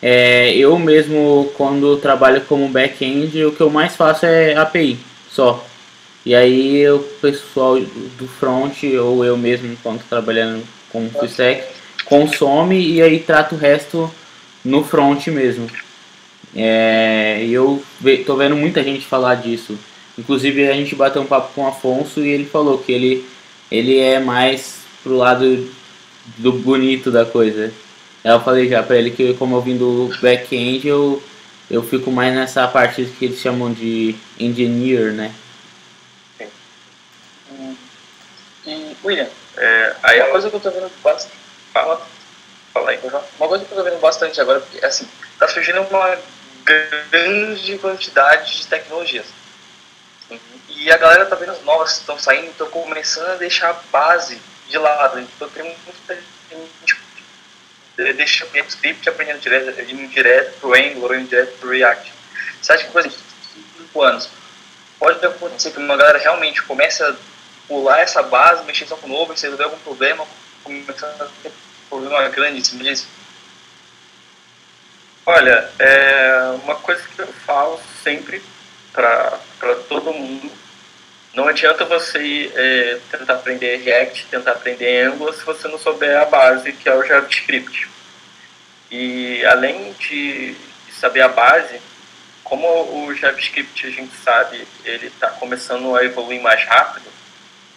É, eu mesmo, quando trabalho como back-end, o que eu mais faço é API, só. E aí o pessoal do front, ou eu mesmo, quando trabalhando com full stack, consome e aí trata o resto no front mesmo. É, eu tô vendo muita gente falar disso. Inclusive a gente bateu um papo com o Afonso e ele falou que ele, ele é mais pro lado do bonito da coisa. Eu falei já pra ele que como eu vim do back-end eu, eu fico mais nessa parte que eles chamam de engineer, né? William, é, aí a coisa que eu tô vendo bastante. Fala, fala aí. Uma coisa que eu tô vendo bastante agora, porque assim, tá surgindo uma grande quantidade de tecnologias. E a galera tá vendo as novas que estão saindo, estão começando a deixar a base de lado. Então tem muita gente deixa o script aprendendo direto, indo direto Angular indo direto pro React. Você acha que, por exemplo, em 5 anos, pode acontecer que uma galera realmente comece a pular essa base, mexer só com o novo, se resolver algum problema, começando a ter problema grande em cima disso? Olha, é uma coisa que eu falo sempre para todo mundo. Não adianta você é, tentar aprender React, tentar aprender Angular se você não souber a base, que é o JavaScript. E além de saber a base, como o JavaScript, a gente sabe, ele está começando a evoluir mais rápido,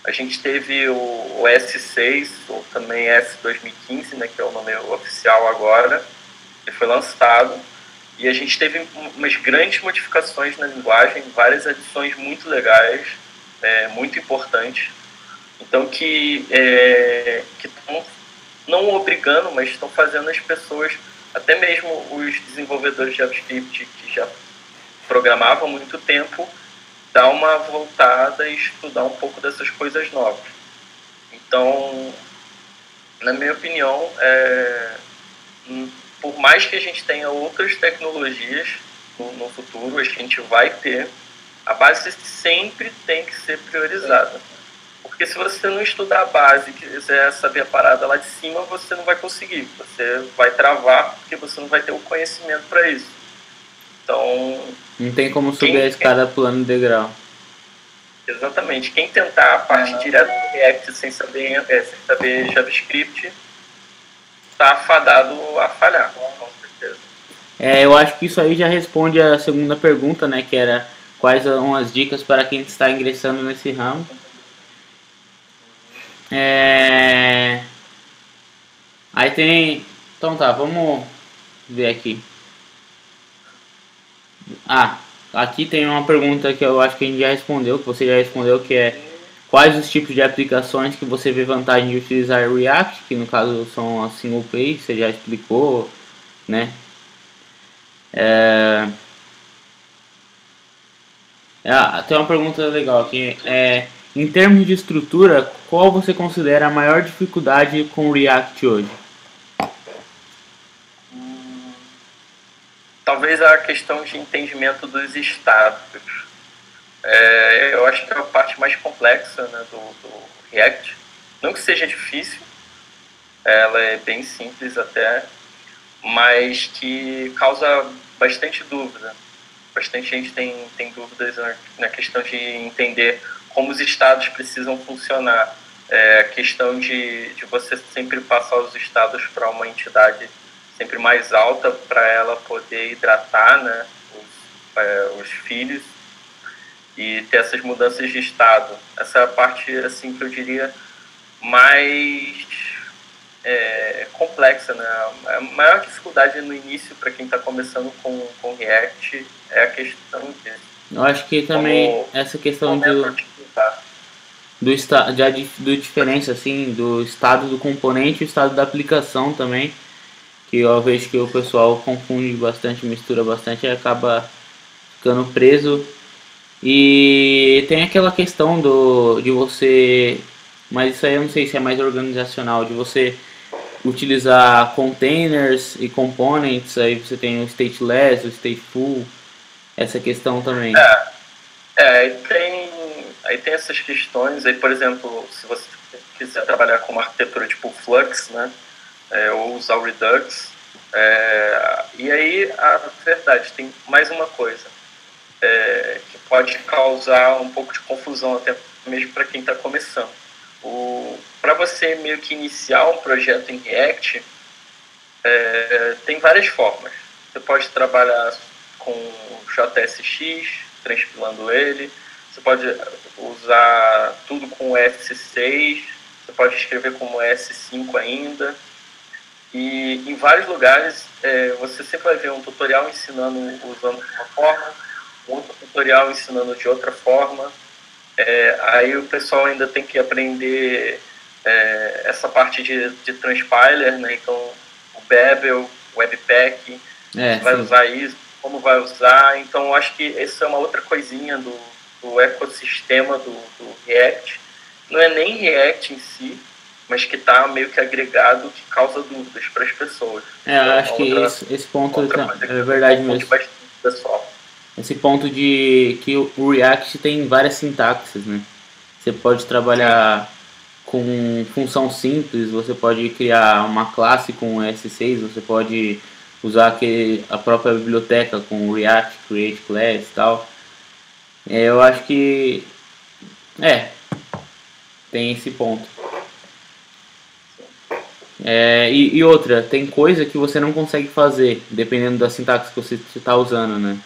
a gente teve o, o S6, ou também S2015, né, que é o nome oficial agora, que foi lançado, e a gente teve umas grandes modificações na linguagem, várias adições muito legais, é, muito importantes. Então, que é, estão não obrigando, mas estão fazendo as pessoas, até mesmo os desenvolvedores de JavaScript que já programavam há muito tempo, dar uma voltada e estudar um pouco dessas coisas novas. Então, na minha opinião, é, por mais que a gente tenha outras tecnologias no, no futuro, a gente vai ter, a base sempre tem que ser priorizada. Porque se você não estudar a base, quiser saber a parada lá de cima, você não vai conseguir. Você vai travar porque você não vai ter o conhecimento para isso. Então. Não tem como subir quem, a escada pulando degrau. Exatamente. Quem tentar a parte é, direta do React sem saber, é, sem saber JavaScript está fadado a falhar, com certeza. É, eu acho que isso aí já responde a segunda pergunta, né? Que era quais são as dicas para quem está ingressando nesse ramo. É... Aí tem. Então tá, vamos ver aqui. Ah, aqui tem uma pergunta que eu acho que a gente já respondeu, que você já respondeu, que é quais os tipos de aplicações que você vê vantagem de utilizar React, que no caso são a single page, você já explicou, né? É... Ah, tem uma pergunta legal aqui. É, em termos de estrutura, qual você considera a maior dificuldade com React hoje? Talvez a questão de entendimento dos estados. É, eu acho que é a parte mais complexa né, do, do, React. Não que seja difícil, ela é bem simples até, mas que causa bastante dúvida. Bastante gente tem, tem dúvidas na, na questão de entender como os estados precisam funcionar. É, a questão de, de você sempre passar os estados para uma entidade sempre mais alta para ela poder hidratar né, os, é, os filhos e ter essas mudanças de estado. Essa é a parte assim que eu diria mais é, complexa, né? A maior dificuldade no início para quem está começando com, com React é a questão disso. Eu acho que também Como, essa questão do, do, esta, de, do diferença assim do estado do componente e o estado da aplicação também que eu vejo que o pessoal confunde bastante mistura bastante e acaba ficando preso e tem aquela questão do de você mas isso aí eu não sei se é mais organizacional de você utilizar containers e components aí você tem o stateless o stateful essa questão também. É, é tem, aí tem essas questões, aí por exemplo, se você quiser trabalhar com uma arquitetura tipo Flux, né, é, ou usar o Redux, é, e aí a verdade, tem mais uma coisa, é, que pode causar um pouco de confusão até mesmo para quem está começando. Para você meio que iniciar um projeto em React, é, tem várias formas. Você pode trabalhar com JSX, transpilando ele. Você pode usar tudo com S6, você pode escrever como S5 ainda. E em vários lugares é, você sempre vai ver um tutorial ensinando usando uma forma, outro tutorial ensinando de outra forma. É, aí o pessoal ainda tem que aprender é, essa parte de, de transpiler, né? Então o Babel, o Webpack, é, vai sim. usar isso como vai usar. Então, acho que essa é uma outra coisinha do, do ecossistema do, do React. Não é nem React em si, mas que está meio que agregado, que causa dúvidas para as pessoas. É, então, acho outra, que esse, esse ponto é, verdade mesmo. Pessoal. Esse ponto de que o React tem várias sintaxes, né? Você pode trabalhar com função simples, você pode criar uma classe com S6, você pode usar a própria biblioteca com React, Create Class e tal. É, eu acho que é tem esse ponto. É, e, e, outra, tem coisa que você não consegue fazer, dependendo da sintaxe que você está usando, né?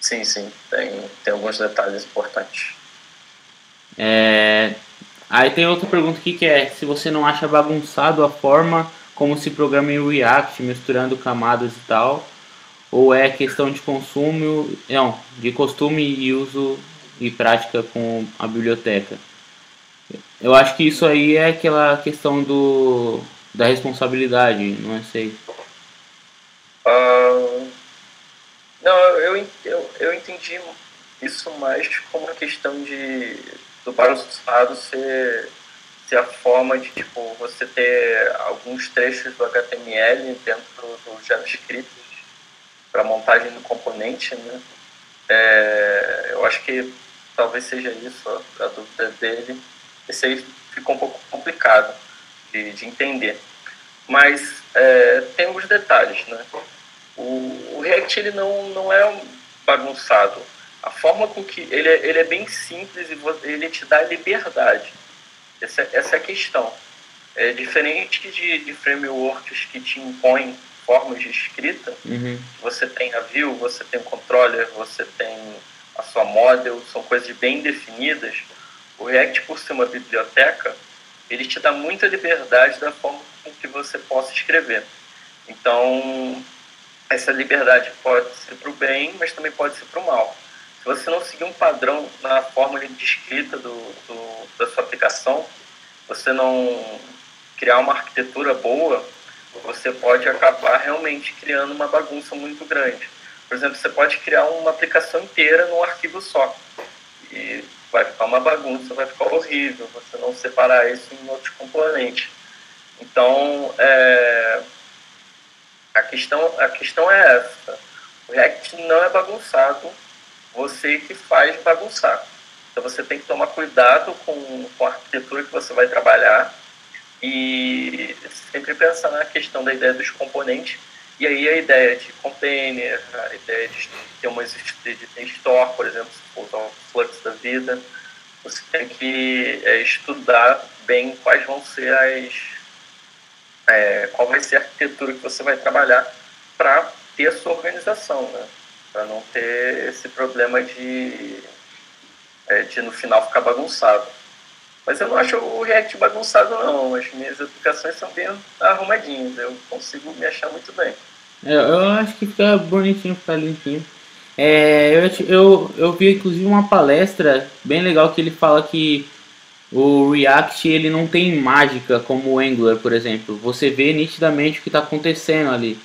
Sim, sim, tem, tem alguns detalhes importantes. É... Aí tem outra pergunta aqui que é se você não acha bagunçado a forma como se programa em React, misturando camadas e tal, ou é questão de consumo, não, de costume e uso e prática com a biblioteca. Eu acho que isso aí é aquela questão do da responsabilidade, não é sei. Uh, não, eu, eu, eu entendi isso mais como uma questão de do bagunçado ser, ser a forma de tipo você ter alguns trechos do HTML dentro do JavaScript para montagem do componente, né? É, eu acho que talvez seja isso a, a dúvida dele. Esse aí ficou um pouco complicado de, de entender. Mas é, tem alguns detalhes, né? O, o, React ele não, não é bagunçado. A forma com que ele é, ele é bem simples e ele te dá liberdade. Essa, essa é a questão. É diferente de, de frameworks que te impõem formas de escrita. Uhum. Você tem a view, você tem o controller, você tem a sua model, são coisas bem definidas. O React, por ser uma biblioteca, ele te dá muita liberdade da forma com que você possa escrever. Então, essa liberdade pode ser para o bem, mas também pode ser para o mal. Se você não seguir um padrão na forma de escrita do, do, da sua aplicação, você não criar uma arquitetura boa, você pode acabar realmente criando uma bagunça muito grande. Por exemplo, você pode criar uma aplicação inteira num arquivo só. E vai ficar uma bagunça, vai ficar horrível você não separar isso em outros componentes. Então, é, a, questão, a questão é essa. O React não é bagunçado, você que faz bagunçar. Então, você tem que tomar cuidado com, com a arquitetura que você vai trabalhar e sempre pensar na questão da ideia dos componentes. E aí a ideia de container, a ideia de ter uma de store, por exemplo, se for usar um flux da vida, você tem que é, estudar bem quais vão ser as é, qual vai ser a arquitetura que você vai trabalhar para ter a sua organização, né? para não ter esse problema de, é, de no final ficar bagunçado. Mas eu não acho o React bagunçado, não. As minhas aplicações são bem arrumadinhas. Eu consigo me achar muito bem. É, eu acho que fica bonitinho, fica limpinho. É, eu, eu, eu vi inclusive uma palestra bem legal que ele fala que o React ele não tem mágica como o Angular, por exemplo. Você vê nitidamente o que está acontecendo ali.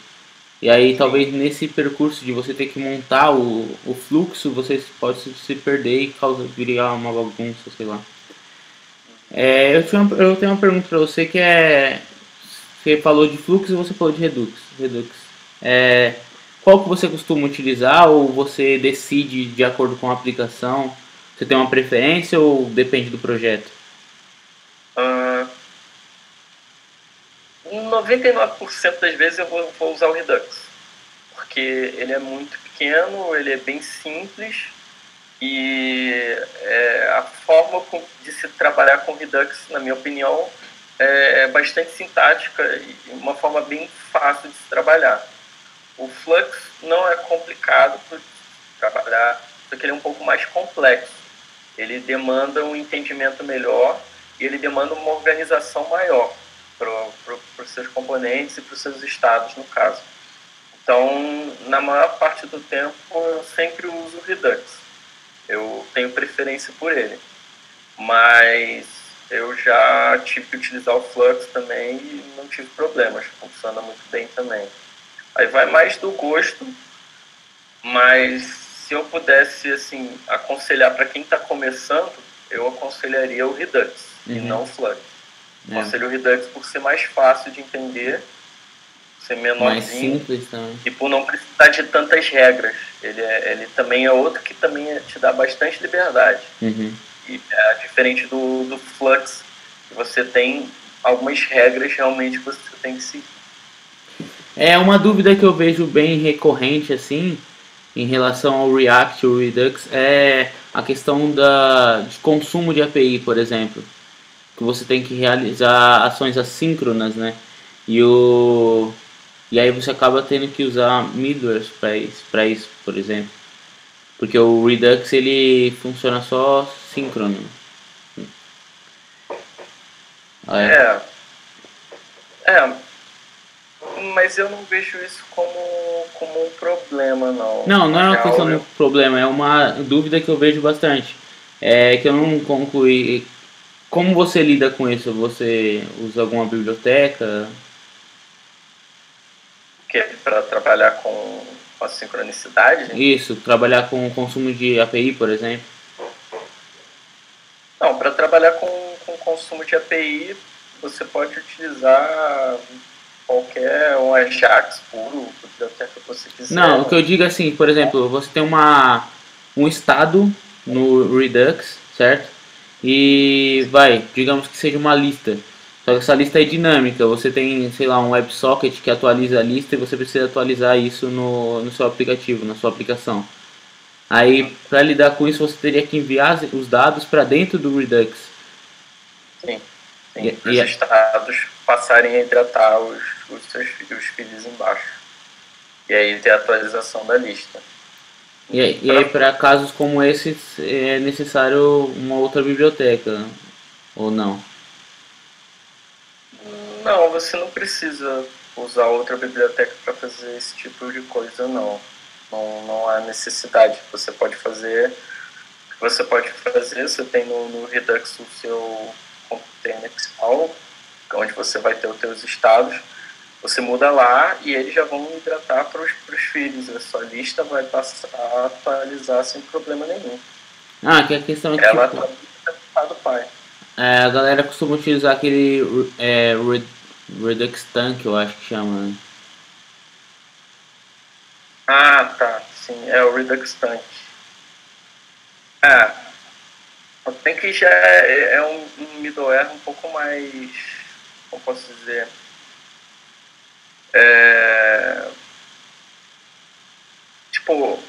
E aí talvez nesse percurso de você ter que montar o, o fluxo, você pode se perder e causa, virar uma bagunça, sei lá. É, eu, uma, eu tenho uma pergunta para você que é. Você falou de fluxo e você falou de Redux. Redux. É, qual que você costuma utilizar ou você decide de acordo com a aplicação? Você tem uma preferência ou depende do projeto? Uh, 99% das vezes eu vou, vou usar o Redux. Porque ele é muito pequeno, ele é bem simples e é, a forma de se trabalhar com Redux, na minha opinião, é bastante sintática e uma forma bem fácil de se trabalhar. O Flux não é complicado para trabalhar, porque ele é um pouco mais complexo. Ele demanda um entendimento melhor e ele demanda uma organização maior para os seus componentes e para os seus estados, no caso. Então, na maior parte do tempo, eu sempre uso o Redux eu tenho preferência por ele. Mas eu já tive que utilizar o Flux também e não tive problemas, funciona muito bem também. Aí vai mais do gosto, mas se eu pudesse assim aconselhar para quem está começando, eu aconselharia o Redux uhum. e não o Flux. É. Aconselho o Redux por ser mais fácil de entender ser menorzinho. Mais simples também. E por não precisar de tantas regras. Ele, é, ele também é outro que também te dá bastante liberdade. Uhum. E é diferente do, do Flux, que você tem algumas regras realmente que você tem que seguir. É uma dúvida que eu vejo bem recorrente assim, em relação ao React ou Redux, é a questão da, de consumo de API, por exemplo. Que você tem que realizar ações assíncronas, né? E o e aí você acaba tendo que usar middlewares para isso, isso, por exemplo. Porque o Redux ele funciona só síncrono. É. É. Mas eu não vejo isso como, como um problema, não. Não, não é uma questão de problema, é uma dúvida que eu vejo bastante. É que eu não concluí. Como você lida com isso? Você usa alguma biblioteca? Que é para trabalhar com com a sincronicidade? Isso, trabalhar com o consumo de API, por exemplo. Não, para trabalhar com, com consumo de API, você pode utilizar qualquer um Ajax puro, biblioteca que você quiser. Não, o que eu digo é assim, por exemplo, você tem uma, um estado no Redux, certo? E vai, digamos que seja uma lista. Só que essa lista é dinâmica, você tem, sei lá, um WebSocket que atualiza a lista e você precisa atualizar isso no, no seu aplicativo, na sua aplicação. Aí, para lidar com isso, você teria que enviar os dados para dentro do Redux. Sim, sim. E, os estados passarem a hidratar os, os seus os filhos embaixo. E aí ter a atualização da lista. E, e aí, para casos como esse, é necessário uma outra biblioteca, ou não? Não, você não precisa usar outra biblioteca para fazer esse tipo de coisa, não. Não, não há necessidade. Você pode fazer. Você pode fazer, você tem no, no Redux o seu container principal, onde você vai ter os seus estados. Você muda lá e eles já vão hidratar para os filhos. A sua lista vai passar a atualizar sem problema nenhum. Ah, que a questão é que. Ela tipo... atualiza do pai. É, a galera costuma utilizar aquele é, Redux Tank, eu acho que chama. Né? Ah, tá. Sim, é o Redux Tank. É. O Tank já é, é um, um middleware um pouco mais. Como posso dizer? É, tipo,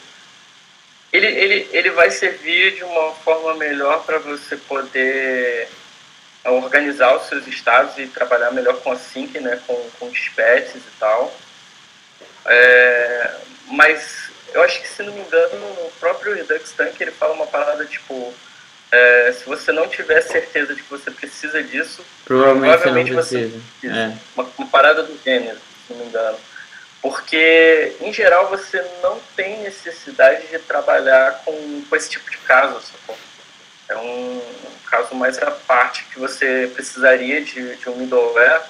ele, ele, ele vai servir de uma forma melhor para você poder organizar os seus estados e trabalhar melhor com a sync, né, com, com dispatches e tal. É, mas eu acho que, se não me engano, o próprio Redux Tank ele fala uma parada tipo: é, se você não tiver certeza de que você precisa disso, provavelmente, provavelmente você, precisa. É. uma, uma parada do gênero, se não me engano. Porque, em geral, você não tem necessidade de trabalhar com, com esse tipo de caso? É um, caso mais à parte que você precisaria de, de um middleware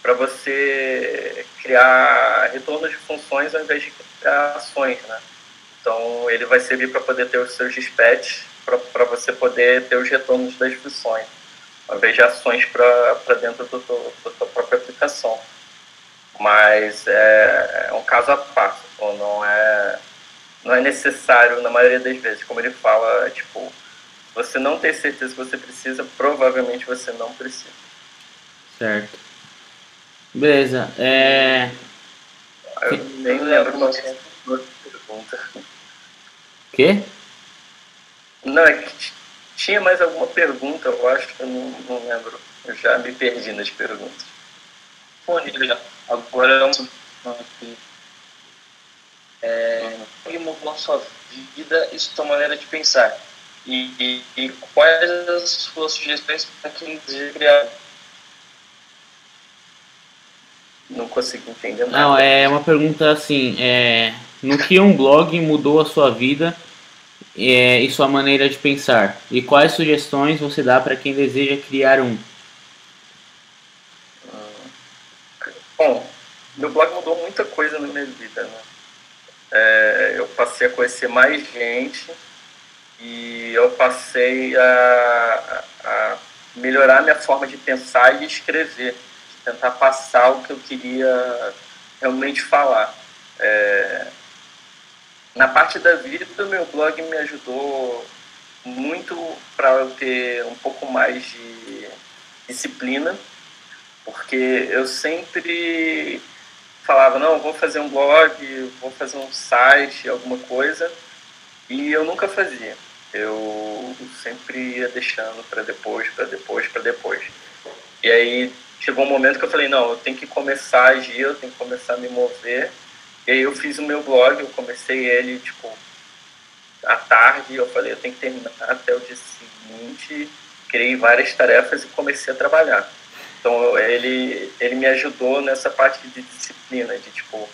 para você criar retornos de funções ao invés de criar ações, né? Então, ele vai servir para poder ter os seus dispatches, para você poder ter os retornos das funções, ao invés de ações para dentro da sua própria aplicação mas é, é um caso à parte, então não é não é necessário na maioria das vezes, como ele fala, tipo, você não ter certeza que você precisa, provavelmente você não precisa. Certo. Beleza. É... Eu nem lembro mais pergunta. Quê? Não, é que tinha mais alguma pergunta, eu acho que eu não, não lembro. Eu já me perdi nas perguntas. Já. Agora é um é, que mudou a sua vida e sua maneira de pensar? E, e, e quais as suas sugestões para quem deseja criar? Não consigo entender nada. Não, é uma pergunta assim, é, no que um blog mudou a sua vida é, e sua maneira de pensar? E quais sugestões você dá para quem deseja criar um? Bom, meu blog mudou muita coisa na minha vida, né? É, eu passei a conhecer mais gente e eu passei a, a, melhorar minha forma de pensar e escrever, de tentar passar o que eu queria realmente falar. É, na parte da vida, meu blog me ajudou muito para eu ter um pouco mais de disciplina porque eu sempre falava, não, vou fazer um blog, vou fazer um site, alguma coisa, e eu nunca fazia. Eu sempre ia deixando para depois, para depois, para depois. E aí chegou um momento que eu falei, não, eu tenho que começar a agir, eu tenho que começar a me mover. E aí eu fiz o meu blog, eu comecei ele, tipo, à tarde, eu falei, eu tenho que terminar até o dia seguinte, criei várias tarefas e comecei a trabalhar. Então ele, ele me ajudou nessa parte de disciplina, de tipo,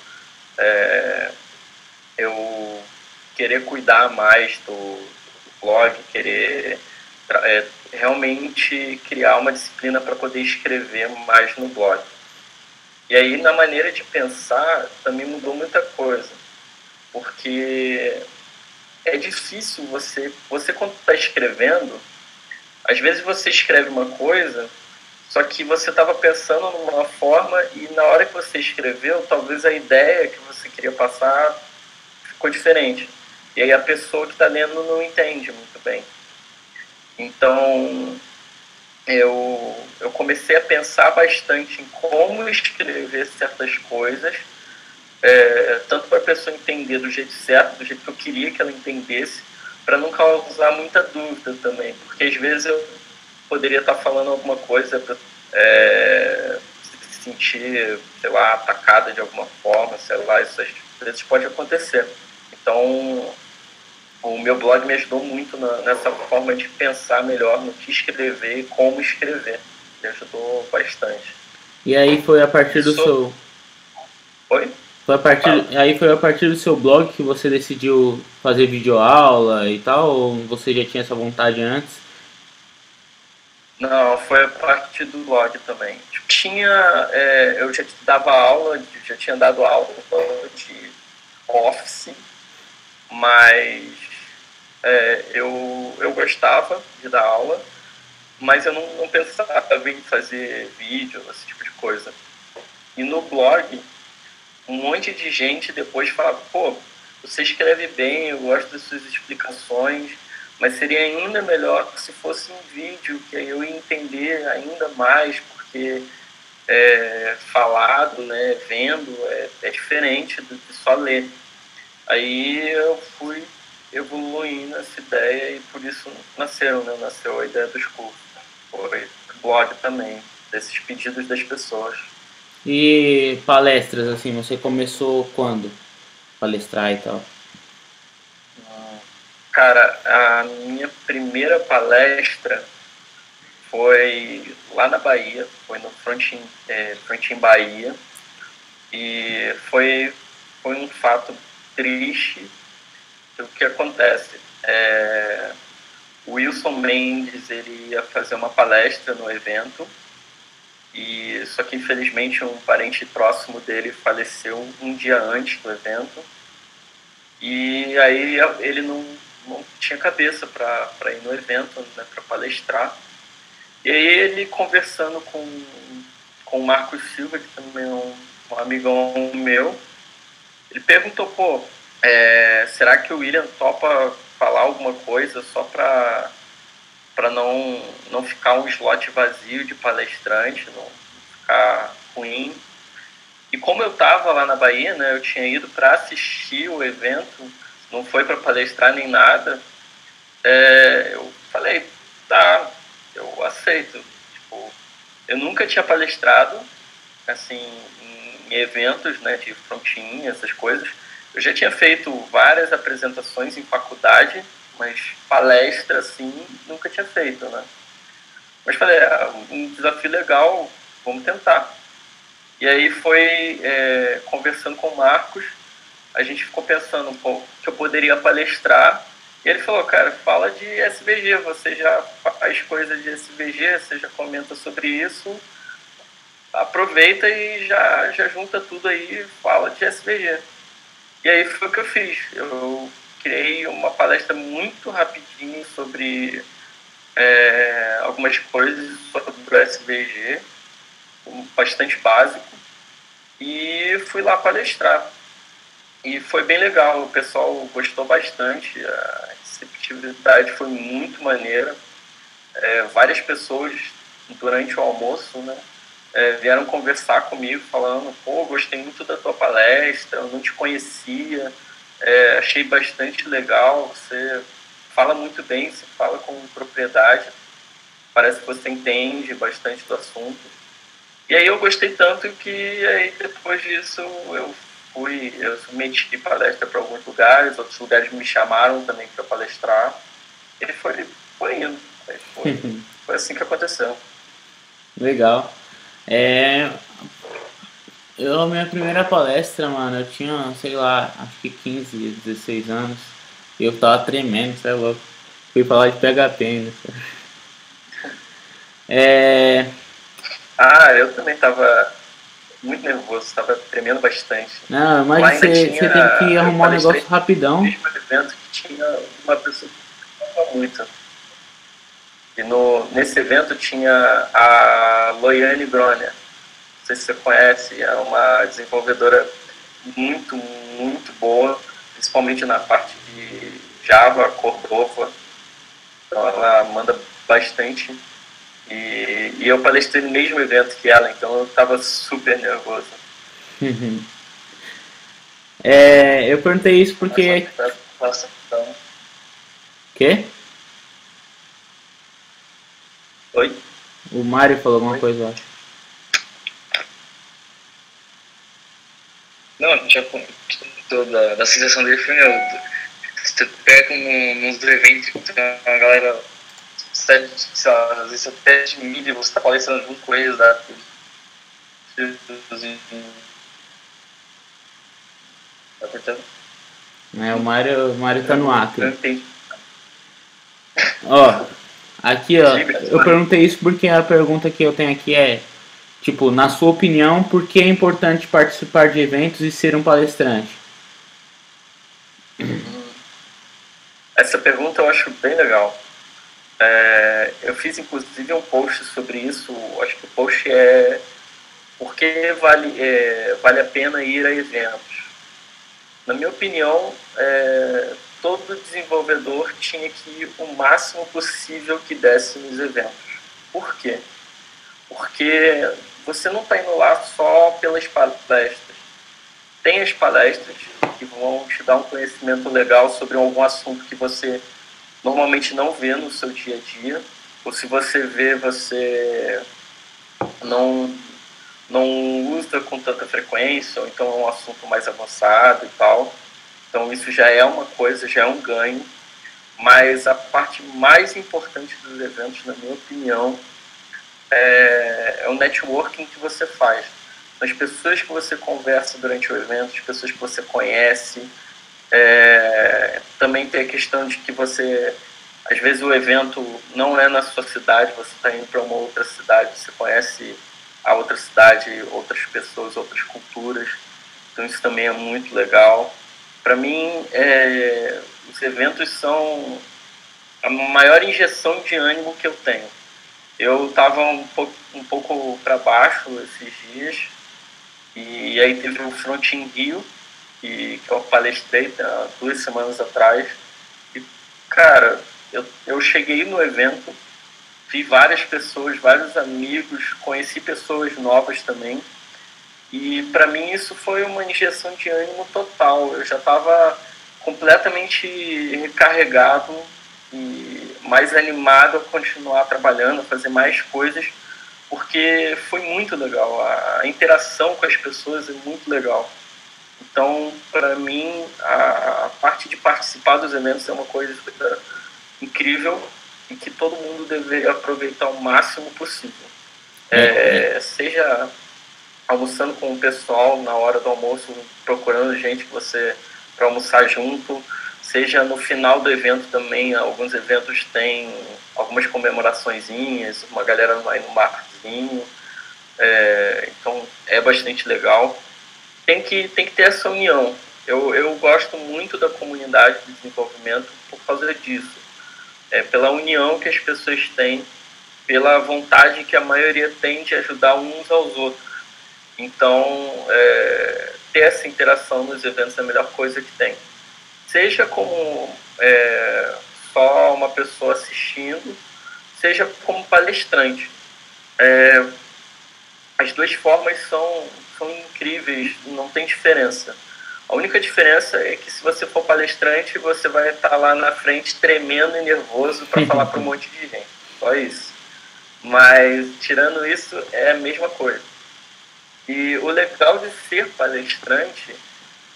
é, eu querer cuidar mais do, do blog, querer é, realmente criar uma disciplina para poder escrever mais no blog. E aí, na maneira de pensar, também mudou muita coisa. Porque é difícil você, você quando está escrevendo, às vezes você escreve uma coisa, só que você estava pensando numa forma e na hora que você escreveu, talvez a ideia que você queria passar ficou diferente. E aí a pessoa que está lendo não entende muito bem. Então, eu, eu comecei a pensar bastante em como escrever certas coisas, é, tanto para a pessoa entender do jeito certo, do jeito que eu queria que ela entendesse, para não causar muita dúvida também, porque às vezes eu poderia estar tá falando alguma coisa, é, se sentir, sei lá, atacada de alguma forma, sei lá, isso às vezes pode acontecer. Então, o meu blog me ajudou muito na, nessa forma de pensar melhor no que escrever e como escrever. Me ajudou bastante. E aí foi a partir do Sou... seu. Oi? Foi a partir, aí foi a partir do seu blog que você decidiu fazer videoaula e tal, ou você já tinha essa vontade antes? Não, foi a partir do blog também. Tinha, é, eu já dava aula, já tinha dado aula de Office, mas é, eu, eu gostava de dar aula, mas eu não, não pensava em fazer vídeo, esse tipo de coisa. E no blog, um monte de gente depois falava, pô, você escreve bem, eu gosto das suas explicações, mas seria ainda melhor se fosse um vídeo, que aí eu ia entender ainda mais, porque é, falado, né, vendo, é, é diferente do que só ler. Aí eu fui evoluindo essa ideia e por isso nasceu, né? Nasceu a ideia dos cursos. Foi blog também, desses pedidos das pessoas. E palestras, assim, você começou quando? Palestrar e tal? Cara, a minha primeira palestra foi lá na Bahia, foi no Frontin, é, Frontin Bahia, e foi, foi um fato triste o que acontece? É, o Wilson Mendes ele ia fazer uma palestra no evento e só que infelizmente um parente próximo dele faleceu um dia antes do evento e aí ele não, não tinha cabeça para ir no evento, né, para palestrar. E aí ele conversando com, com o Marcos Silva, que também é um, um amigão meu, ele perguntou, pô, é, será que o William topa falar alguma coisa só para para não não ficar um slot vazio de palestrante, não ficar ruim? E como eu estava lá na Bahia, né, eu tinha ido para assistir o evento, não foi para palestrar nem nada. É, eu falei, tá, eu aceito. Tipo, eu nunca tinha palestrado assim em eventos, né, de frontinha, essas coisas. Eu já tinha feito várias apresentações em faculdade, mas palestra, assim, nunca tinha feito, né? Mas falei, é um desafio legal, vamos tentar. E aí foi é, conversando com o Marcos, a gente ficou pensando um pouco que eu poderia palestrar. E ele falou, cara, fala de SVG, você já faz coisa de SVG, você já comenta sobre isso, aproveita e já, já junta tudo aí fala de SVG. E aí foi o que eu fiz. Eu criei uma palestra muito rapidinho sobre é, algumas coisas sobre o SVG, bastante básico, e fui lá palestrar. E foi bem legal, o pessoal gostou bastante, a receptividade foi muito maneira. É, várias pessoas durante o almoço, né, é, vieram conversar comigo falando, pô, gostei muito da tua palestra, eu não te conhecia, é, achei bastante legal, você fala muito bem, você fala com propriedade, parece que você entende bastante do assunto. E aí eu gostei tanto que aí depois disso eu fui, eu submeti palestra para alguns lugares, outros lugares me chamaram também para palestrar. E foi, foi indo. Foi, *laughs* foi assim que aconteceu. Legal. É, eu, minha primeira palestra, mano, eu tinha, sei lá, acho que 15, 16 anos. E eu tava tremendo, você é louco. Fui falar de PHP *laughs* ainda. É... Ah, eu também tava muito nervoso, tava tremendo bastante. Não, mas você, você tem que arrumar um negócio rapidão. No evento que tinha uma pessoa que muito. E no, nesse evento tinha a Loiane Bronner. Não sei se você conhece, é uma desenvolvedora muito, muito boa, principalmente na parte de Java, Cordova. Então ela manda bastante. E, e eu palestrei no mesmo evento que ela, então eu estava super nervoso. Uhum. É, eu perguntei isso porque. Nossa, então. Quê? Oi? O Mário falou alguma Oi? coisa, eu acho. Não, já comentou da, da sensação dele foi meu. Você pega num, que tem uma galera sete, sei lá, às vezes até de mídia, você está palestrando junto com eles, né? Tá cortando? É, o Mário, o Mário tá no Acre. Ó, aqui ó, eu perguntei isso porque a pergunta que eu tenho aqui é, tipo, na sua opinião, por que é importante participar de eventos e ser um palestrante? Essa pergunta eu acho bem legal. É, eu fiz inclusive um post sobre isso. Acho que o post é por que vale, é, vale a pena ir a eventos. Na minha opinião, é, todo desenvolvedor tinha que ir o máximo possível que desse nos eventos. Por quê? Porque você não está indo lá só pelas palestras. Tem as palestras que vão te dar um conhecimento legal sobre algum assunto que você normalmente não vê no seu dia a dia, ou se você vê, você não, não usa com tanta frequência, ou então é um assunto mais avançado e tal. Então isso já é uma coisa, já é um ganho. Mas a parte mais importante dos eventos, na minha opinião, é, é o networking que você faz. As pessoas que você conversa durante o evento, as pessoas que você conhece, é, também tem a questão de que você, às vezes o evento não é na sua cidade, você está indo para uma outra cidade, você conhece a outra cidade, outras pessoas, outras culturas. Então isso também é muito legal. Para mim, é, os eventos são a maior injeção de ânimo que eu tenho. Eu estava um pouco, um pouco para baixo esses dias, e aí teve o Front in Rio, que, eu palestrei há duas semanas atrás. E, cara, eu, eu cheguei no evento, vi várias pessoas, vários amigos, conheci pessoas novas também. E para mim isso foi uma injeção de ânimo total. Eu já estava completamente recarregado e mais animado a continuar trabalhando, a fazer mais coisas, porque foi muito legal. A interação com as pessoas é muito legal. Então, para mim, a, a, parte de participar dos eventos é uma coisa incrível e que todo mundo deveria aproveitar o máximo possível. É, seja almoçando com o pessoal na hora do almoço, procurando gente que você para almoçar junto, seja no final do evento também, alguns eventos têm algumas comemoraçõezinhas, uma galera vai no barzinho, é, então é bastante legal tem que, tem que ter essa união. Eu, eu gosto muito da comunidade de desenvolvimento por causa disso. É pela união que as pessoas têm, pela vontade que a maioria tem de ajudar uns aos outros. Então, é, ter essa interação nos eventos é a melhor coisa que tem. Seja como é, só uma pessoa assistindo, seja como palestrante. É, as duas formas são, são incríveis, não tem diferença. A única diferença é que se você for palestrante, você vai estar lá na frente tremendo e nervoso para falar para um *laughs* monte de gente. Só isso. Mas, tirando isso, é a mesma coisa. E o legal de ser palestrante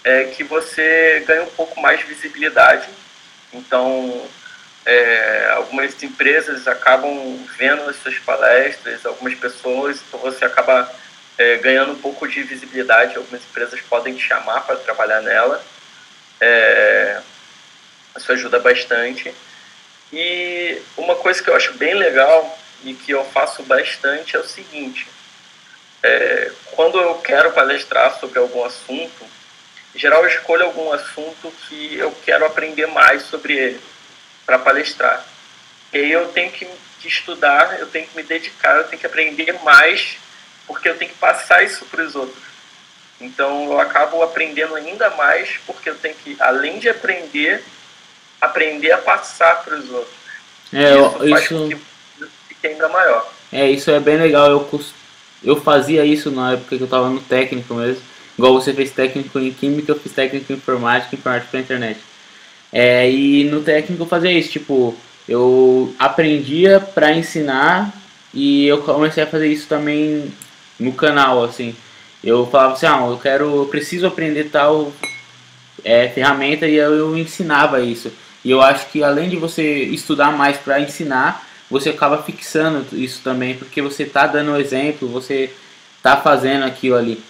é que você ganha um pouco mais de visibilidade. Então, é, algumas empresas acabam vendo as suas palestras, algumas pessoas, então você acaba é, ganhando um pouco de visibilidade. Algumas empresas podem te chamar para trabalhar nela. É, isso ajuda bastante. E uma coisa que eu acho bem legal e que eu faço bastante é o seguinte: é, quando eu quero palestrar sobre algum assunto, em geral eu escolho algum assunto que eu quero aprender mais sobre ele para palestrar. E aí eu tenho que, estudar, eu tenho que me dedicar, eu tenho que aprender mais, porque eu tenho que passar isso para os outros. Então eu acabo aprendendo ainda mais, porque eu tenho que, além de aprender, aprender a passar para os outros. É, isso isso... que fique ainda maior. É, isso é bem legal. Eu, eu fazia isso na época que eu estava no técnico mesmo. Igual você fez técnico em química, eu fiz técnico em informática, informática pela internet. É, e no técnico eu fazia isso, tipo, eu aprendia para ensinar e eu comecei a fazer isso também no canal, assim. Eu falava assim, ah, eu quero, eu preciso aprender tal é, ferramenta e eu, eu ensinava isso. E eu acho que além de você estudar mais para ensinar, você acaba fixando isso também, porque você tá dando exemplo, você tá fazendo aquilo ali.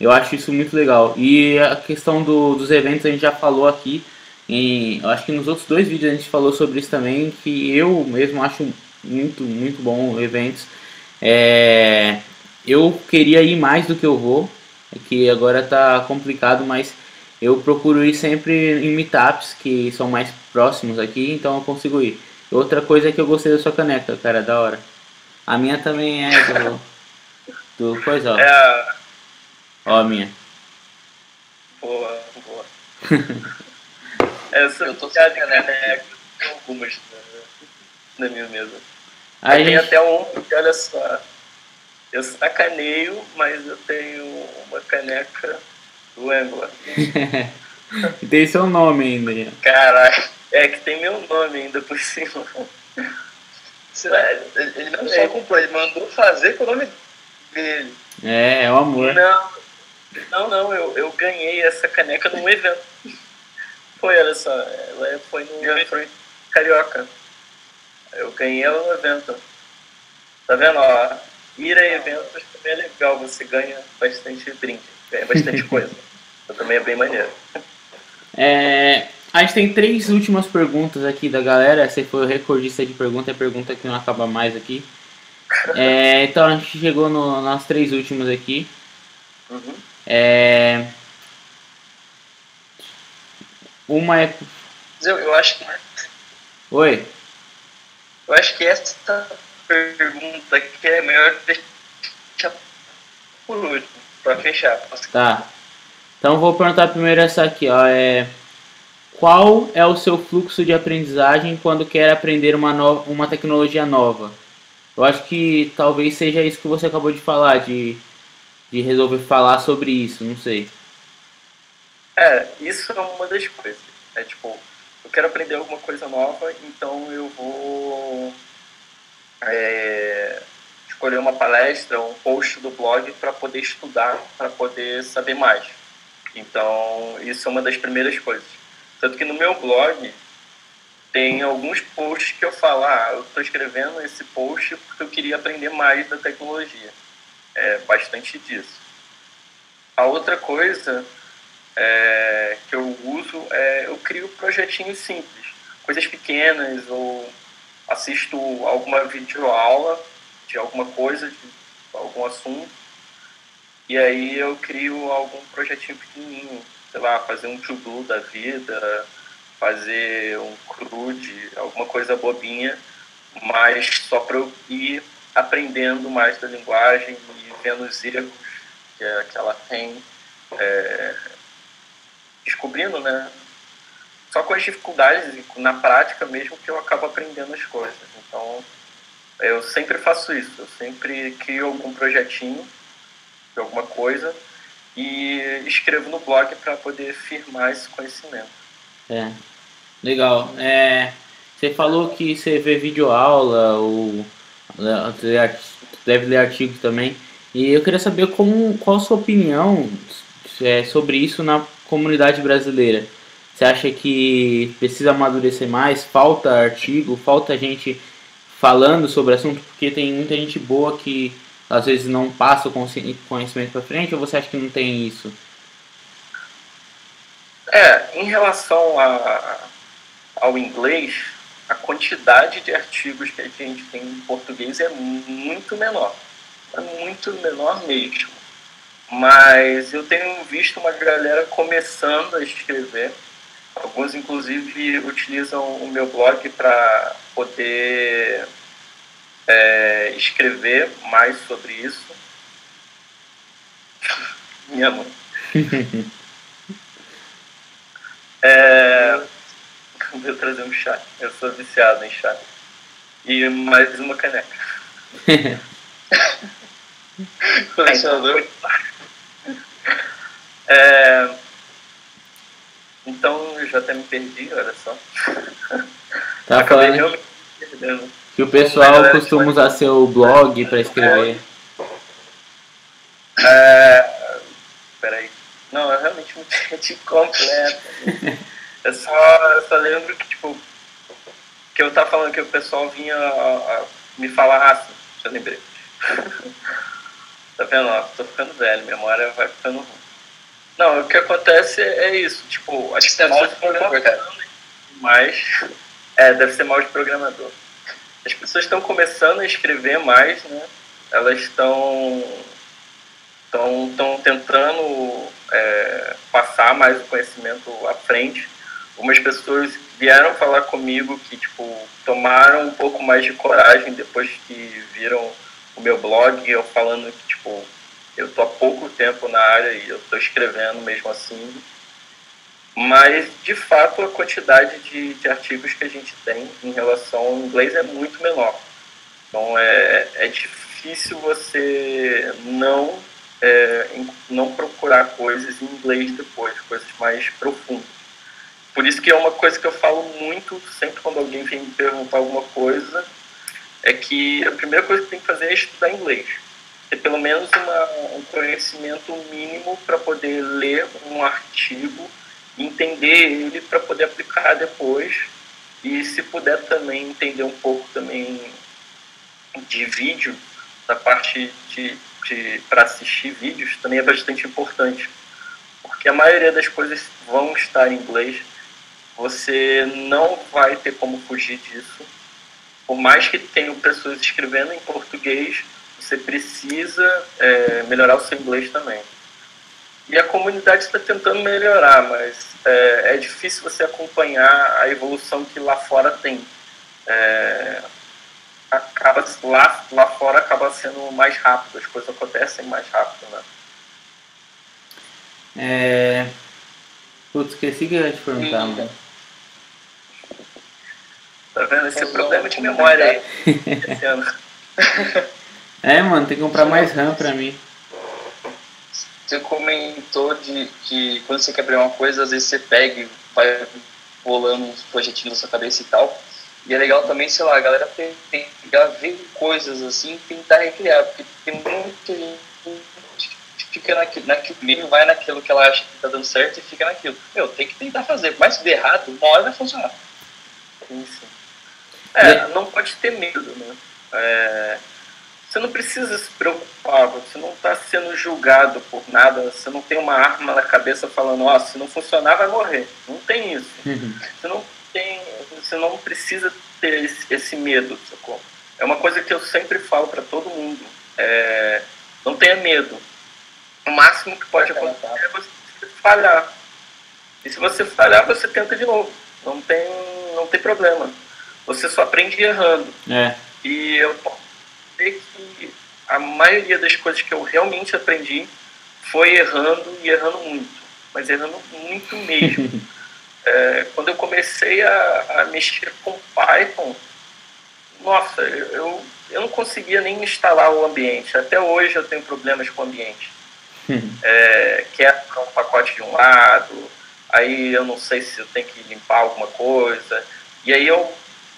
Eu acho isso muito legal. E a questão do, dos eventos a gente já falou aqui, e eu acho que nos outros dois vídeos a gente falou sobre isso também, que eu mesmo acho muito, muito bom eventos. É, eu queria ir mais do que eu vou, é que agora tá complicado, mas eu procuro ir sempre em meetups que são mais próximos aqui, então eu consigo ir. Outra coisa é que eu gostei da sua caneca, cara, da hora. A minha também é do. *laughs* do coisa, ó. É. Ó a minha. Boa, boa. *laughs* Essa eu tô sem caneca. Tem algumas na, na minha mesa. Aí tem até um, porque olha só. Eu sacaneio, mas eu tenho uma caneca do Angular. *laughs* tem seu nome ainda. Caraca, é que tem meu nome ainda por cima. Ele não só comprou, ele mandou fazer com o nome dele. É, é o amor. Não, não, não eu, eu ganhei essa caneca num evento. Foi, olha só, ela foi no foi Carioca. Eu ganhei ela no evento. Tá vendo? Ó, ir a eventos também é legal, você ganha bastante brinde, ganha bastante *laughs* coisa. Então também é bem maneiro. É, a gente tem três últimas perguntas aqui da galera. Você foi o recordista de pergunta, é pergunta que não acaba mais aqui. *laughs* É, então a gente chegou no, nas três últimas aqui. Uhum. É, uma é. Eu, eu acho que. Oi? Eu acho que essa pergunta aqui é melhor deixar por último, para fechar. Tá. Então vou perguntar primeiro essa aqui, ó. É, qual é o seu fluxo de aprendizagem quando quer aprender uma, no, uma tecnologia nova? Eu acho que talvez seja isso que você acabou de falar, de, de resolver falar sobre isso, não sei. É, isso é uma das coisas. É tipo, eu quero aprender alguma coisa nova, então eu vou é, escolher uma palestra, um post do blog para poder estudar, para poder saber mais. Então, isso é uma das primeiras coisas. Tanto que no meu blog tem alguns posts que eu falo, ah, eu estou escrevendo esse post porque eu queria aprender mais da tecnologia. É bastante disso. A outra coisa é, que eu uso, é, eu crio projetinhos simples, coisas pequenas, ou assisto alguma videoaula de alguma coisa, de algum assunto, e aí eu crio algum projetinho pequenininho, sei lá, fazer um to da vida, fazer um crude, alguma coisa bobinha, mas só para eu ir aprendendo mais da linguagem e vendo os erros que, que ela tem. É, descobrindo, né? Só com as dificuldades na prática mesmo que eu acabo aprendendo as coisas. Então, eu sempre faço isso. Eu sempre crio algum projetinho de alguma coisa e escrevo no blog para poder firmar esse conhecimento. É, legal. É, você falou que você vê videoaula ou deve ler artigos também. E eu queria saber como, qual a sua opinião é, sobre isso na comunidade brasileira? Você acha que precisa amadurecer mais? Falta artigo? Falta gente falando sobre o assunto? Porque tem muita gente boa que às vezes não passa o conhecimento para frente, ou você acha que não tem isso? É, em relação a, ao inglês, a quantidade de artigos que a gente tem em português é muito menor. É muito menor mesmo. Mas eu tenho visto uma galera começando a escrever. Alguns, inclusive, utilizam o meu blog para poder é, escrever mais sobre isso. *laughs* Minha mãe. *laughs* é, *laughs* vou trazer um chá. Eu sou viciado em chá. E mais uma caneca. Colecionador. é, então eu já até me perdi, olha só. Tá falando que o pessoal costuma usar seu blog para escrever. É, peraí. Não, eu realmente me perdi *laughs* completo. Eu só, eu só lembro que, tipo, que eu tava falando que o pessoal vinha a, a me falar assim, já lembrei. *laughs* tá vendo? Ó, tô ficando velho, minha memória vai ficando ruim. Não, o que acontece é isso, tipo, acho que é mal de programador, mas é, deve ser mal de programador. As pessoas estão começando a escrever mais, né? Elas estão estão tentando é, passar mais o conhecimento à frente algumas pessoas vieram falar comigo que tipo tomaram um pouco mais de coragem depois que viram o meu blog eu falando que tipo eu tô há pouco tempo na área e eu tô escrevendo mesmo assim. Mas de fato a quantidade de, de artigos que a gente tem em relação ao inglês é muito menor. Então é, é difícil você não é, não procurar coisas em inglês depois coisas mais profundas. Por isso que é uma coisa que eu falo muito sempre quando alguém vem me perguntar alguma coisa, é que a primeira coisa que tem que fazer é estudar inglês. Ter pelo menos uma, um conhecimento mínimo para poder ler um artigo, entender ele para poder aplicar depois. E se puder também entender um pouco também de vídeo, da parte de, de para assistir vídeos também é bastante importante, porque a maioria das coisas vão estar em inglês. Você não vai ter como fugir disso. Por mais que tenham pessoas escrevendo em português, você precisa é, melhorar o seu inglês também. E a comunidade está tentando melhorar, mas é, é, difícil você acompanhar a evolução que lá fora tem. É, acaba, lá, lá fora acaba sendo mais rápido, as coisas acontecem mais rápido, né? É... Putz, esqueci que eu ia te perguntar, mano. Tá vendo? Esse é o problema de memória aí. *laughs* É, mano, tem que comprar mais RAM pra mim. Você comentou de que quando você quer abrir uma coisa, às vezes você pega e vai rolando uns projetinhos na sua cabeça e tal. E é legal também, sei lá, a galera pegar, ver coisas assim e tentar recriar, porque tem muita gente que fica naquilo, naquilo mesmo, vai naquilo que ela acha que tá dando certo e fica naquilo. Meu, tem que tentar fazer, mas se der errado, uma hora vai funcionar. Isso. É, não pode ter medo, né? É, você não precisa se preocupar, você não está sendo julgado por nada, você não tem uma arma na cabeça falando, ó, oh, se não funcionar vai morrer. Não tem isso. Uhum. Você não tem, você não precisa ter esse, esse medo, sacou? É uma coisa que eu sempre falo para todo mundo. É, não tenha medo. O máximo que pode acontecer é você falhar. E se você falhar, você tenta de novo. Não tem, não tem problema. Você só aprende errando. É. E eu dizer que a maioria das coisas que eu realmente aprendi foi errando e errando muito. Mas errando muito *laughs* mesmo. é, quando eu comecei a, a, mexer com Python, nossa, eu, eu não conseguia nem instalar o ambiente. Até hoje eu tenho problemas com o ambiente. *laughs* é, quer um pacote de um lado, aí eu não sei se eu tenho que limpar alguma coisa. E aí eu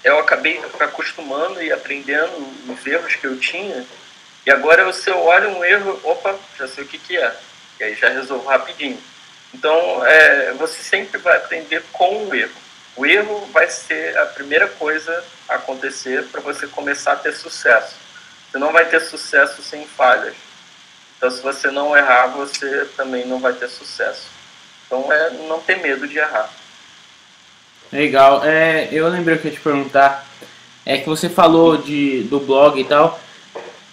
eu acabei acostumando e aprendendo os erros que eu tinha. E agora você olha um erro, opa, já sei o que, que é. E aí já resolvo rapidinho. Então, é, você sempre vai aprender com o erro. O erro vai ser a primeira coisa a acontecer para você começar a ter sucesso. Você não vai ter sucesso sem falhas. Então, se você não errar, você também não vai ter sucesso. Então, é não ter medo de errar. Legal. É, eu lembrei que eu ia te perguntar. É que você falou de, do blog e tal.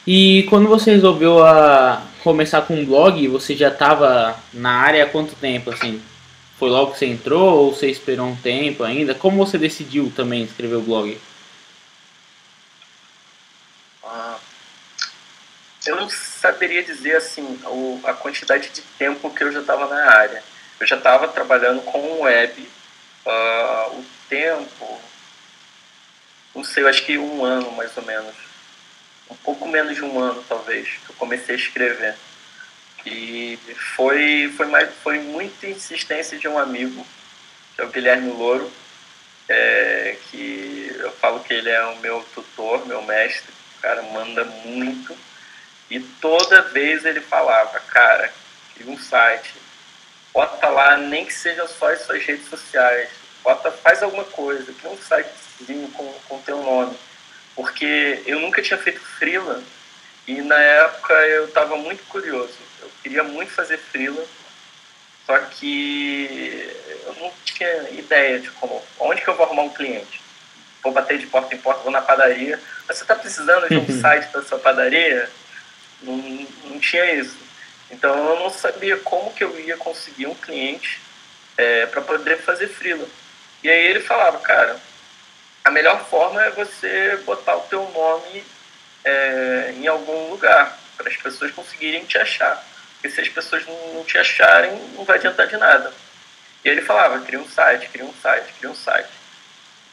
E quando você resolveu a começar com um blog, você já estava na área há quanto tempo, assim? Foi logo que você entrou ou você esperou um tempo ainda? Como você decidiu também escrever o blog? Ah, eu não saberia dizer assim o, a quantidade de tempo que eu já estava na área. Eu já estava trabalhando com web, uh, o tempo, não sei, eu acho que um ano mais ou menos um pouco menos de um ano, talvez, que eu comecei a escrever. E foi, foi, mais, foi muita insistência de um amigo, que é o Guilherme Louro, é, que eu falo que ele é o meu tutor, meu mestre, o cara manda muito. E toda vez ele falava, cara, cria um site, bota lá, nem que seja só as suas redes sociais, bota, faz alguma coisa, cria um sitezinho com, com teu nome porque eu nunca tinha feito freela e na época eu estava muito curioso. Eu queria muito fazer freela, só que eu não tinha ideia de como, onde que eu vou arrumar um cliente. Vou bater de porta em porta, vou na padaria. Mas você está precisando de um *laughs* site para sua padaria? Não, não tinha isso. Então eu não sabia como que eu ia conseguir um cliente é, para poder fazer freela. E aí ele falava, cara, a melhor forma é você botar o teu nome é, em algum lugar, para as pessoas conseguirem te achar. Porque se as pessoas não, te acharem, não vai adiantar de nada. E ele falava, cria um site, cria um site, cria um site.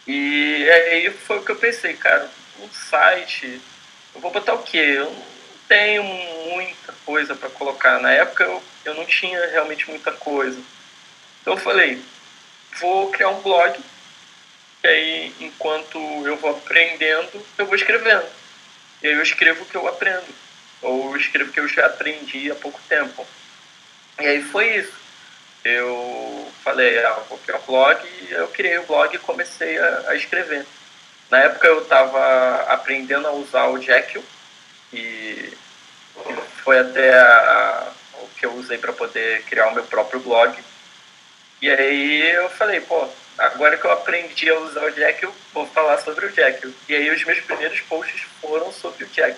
E aí foi o que eu pensei, cara, um site, eu vou botar o quê? Eu tenho muita coisa para colocar. Na época eu, eu não tinha realmente muita coisa. Então eu falei, vou criar um blog e aí, enquanto eu vou aprendendo, eu vou escrevendo. E aí eu escrevo o que eu aprendo. Ou eu escrevo o que eu já aprendi há pouco tempo. E aí foi isso. Eu falei, ah, vou criar um blog, e eu criei o blog e comecei a, a escrever. Na época eu estava aprendendo a usar o Jekyll, e foi até a, o que eu usei para poder criar o meu próprio blog. E aí eu falei, pô, agora que eu aprendi a usar o eu vou falar sobre o Jack. E aí os meus primeiros posts foram sobre o Jack.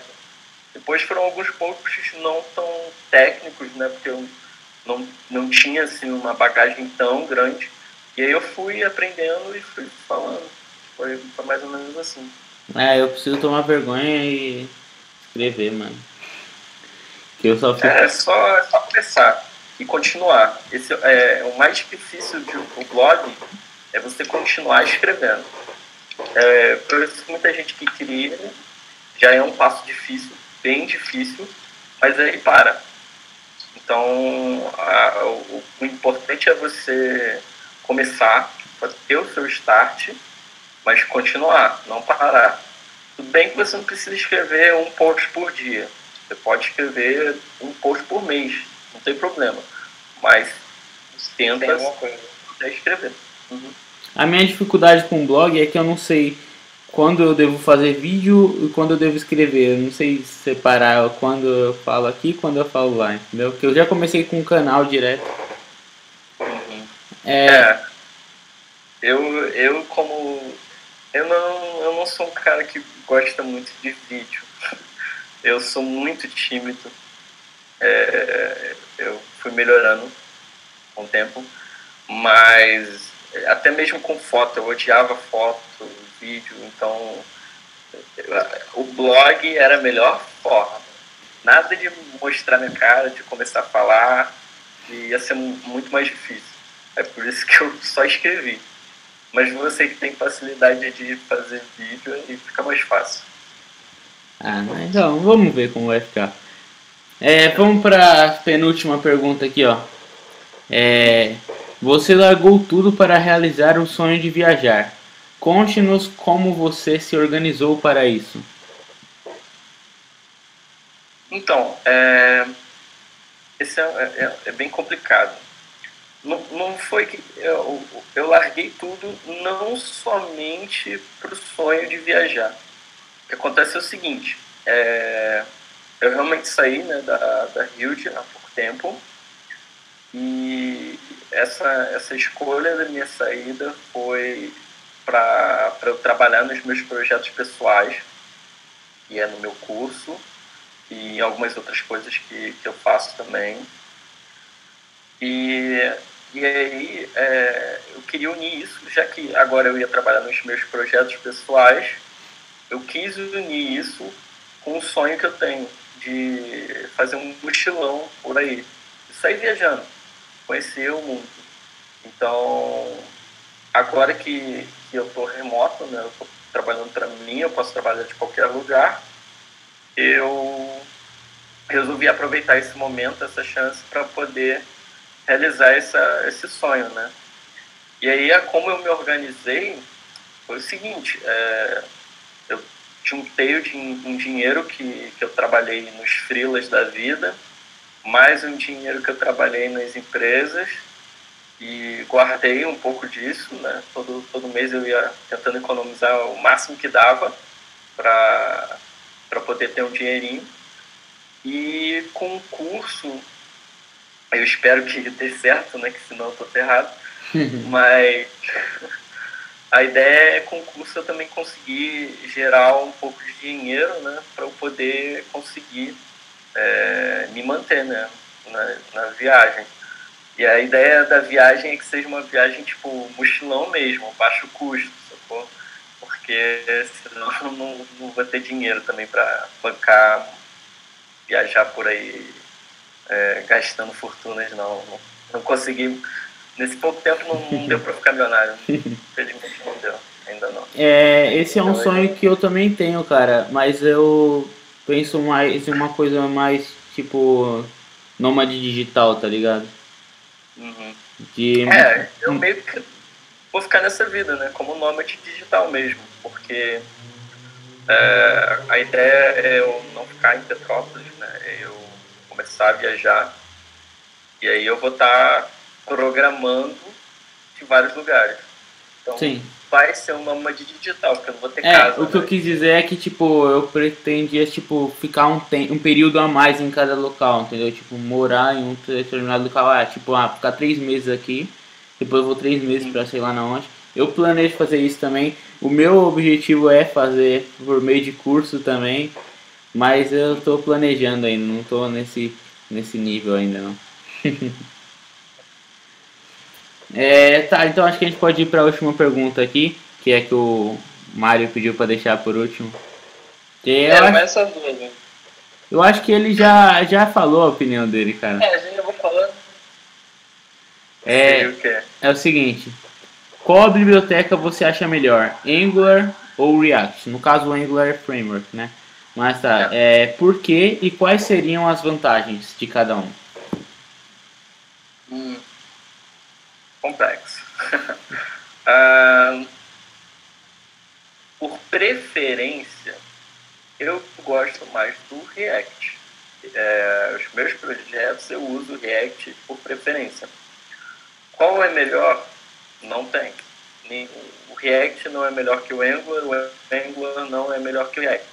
Depois foram alguns posts não tão técnicos, né? Porque eu não, não tinha assim, uma bagagem tão grande. E aí eu fui aprendendo e fui falando. Foi, foi mais ou menos assim. É, eu preciso tomar vergonha e escrever, mano. Eu só fico... É só, é só começar e continuar. Esse é o mais difícil de o blog é você continuar escrevendo. É, por isso muita gente que cria já é um passo difícil, bem difícil, mas aí para. Então, a, o, o, importante é você começar, ter o seu start, mas continuar, não parar. Tudo bem que você não precisa escrever um post por dia. Você pode escrever um post por mês, não tem problema. Mas tenta escrever. Uhum. A minha dificuldade com o blog é que eu não sei quando eu devo fazer vídeo e quando eu devo escrever. Eu não sei separar quando eu falo aqui e quando eu falo lá, entendeu? Porque eu já comecei com um canal direto. Uhum. É... é. Eu, eu como. Eu não, eu não sou um cara que gosta muito de vídeo. Eu sou muito tímido. É, eu fui melhorando com o tempo. Mas até mesmo com foto, eu odiava foto, vídeo, então o blog era a melhor forma. Nada de mostrar minha cara, de começar a falar, ia ser muito mais difícil. É por isso que eu só escrevi. Mas você que tem facilidade de fazer vídeo, aí fica mais fácil. Ah, então, vamos ver como vai ficar. É, vamos para a penúltima pergunta aqui, ó. É, você largou tudo para realizar o sonho de viajar. Conte-nos como você se organizou para isso. Então, é, esse é, é, é bem complicado. não, não foi que eu, eu larguei tudo não somente para o sonho de viajar. O que acontece é o seguinte, é, eu realmente saí né, da, da Hilde há pouco tempo e essa, essa escolha da minha saída foi para eu trabalhar nos meus projetos pessoais, que é no meu curso, e algumas outras coisas que, que eu faço também. E, e aí é, eu queria unir isso, já que agora eu ia trabalhar nos meus projetos pessoais, eu quis unir isso com o sonho que eu tenho de fazer um mochilão por aí, de sair viajando, conhecer o mundo. Então, agora que, que eu estou remoto, né, eu estou trabalhando para mim, eu posso trabalhar de qualquer lugar, eu resolvi aproveitar esse momento, essa chance para poder realizar essa, esse sonho, né? E aí, como eu me organizei, foi o seguinte, é, eu juntei um dinheiro que, que eu trabalhei nos frilas da vida, mais um dinheiro que eu trabalhei nas empresas e guardei um pouco disso, né? Todo, todo mês eu ia tentando economizar o máximo que dava para poder ter um dinheirinho. E com o curso, eu espero que dê certo, né? Que senão eu tô ferrado. *laughs* Mas a ideia é com o curso eu também conseguir gerar um pouco de dinheiro, né? Para eu poder conseguir é, me manter, né? Na, na viagem. E a ideia da viagem é que seja uma viagem tipo mochilão mesmo, baixo custo, sacou? Porque senão *laughs* eu não, não vou ter dinheiro também para bancar, viajar por aí é, gastando fortunas, não. Não, não consegui. Nesse pouco tempo não, não deu para ficar milionário. *laughs* Infelizmente não deu, ainda não. É, esse é um então, sonho que eu também tenho, cara, mas eu penso mais em uma coisa mais tipo nômade digital, tá ligado? Uhum. De... É, eu meio que vou ficar nessa vida, né? Como nômade digital mesmo, porque é, a ideia é eu não ficar em Petrópolis, né? Eu começar a viajar e aí eu vou estar tá programando de vários lugares. Então, Sim. vai ser um nômade digital, porque eu não vou ter é, casa. O que né? eu quis dizer é que, tipo, eu pretendia, tipo, ficar um, tem, um período a mais em cada local, entendeu? Tipo, morar em um determinado local. Ah, tipo, ah, ficar três meses aqui, depois eu vou três meses para sei lá na onde. Eu planejo fazer isso também. O meu objetivo é fazer por meio de curso também, mas eu tô planejando ainda, não tô nesse, nesse nível ainda não. *laughs* É, tá, então acho que a gente pode ir para a última pergunta aqui, que é que o Mário pediu para deixar por último. Que é, eu, acho, essa dúvida. eu acho que ele já, já falou a opinião dele, cara. É, a gente já vou falando. É, é o seguinte, qual biblioteca você acha melhor, Angular ou React? No caso, o Angular é Framework, né? Mas tá, é. é por que e quais seriam as vantagens de cada um? Hum complexo. *laughs* uh, por preferência, eu gosto mais do React. É, os meus projetos eu uso React por preferência. Qual é melhor? Não tem. O React não é melhor que o Angular, o Angular não é melhor que o React.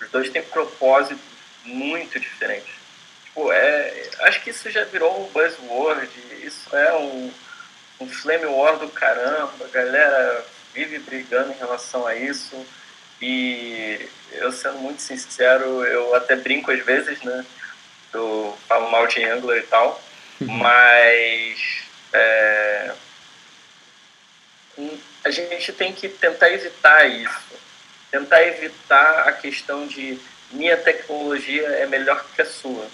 Os dois têm propósitos muito diferentes. Tipo, é, acho que isso já virou um buzzword, isso é um, um flame war do caramba, a galera vive brigando em relação a isso. E eu sendo muito sincero, eu até brinco às vezes, né? Eu falo mal de Angular e tal, uhum. mas é, a gente tem que tentar evitar isso. Tentar evitar a questão de minha tecnologia é melhor que a sua.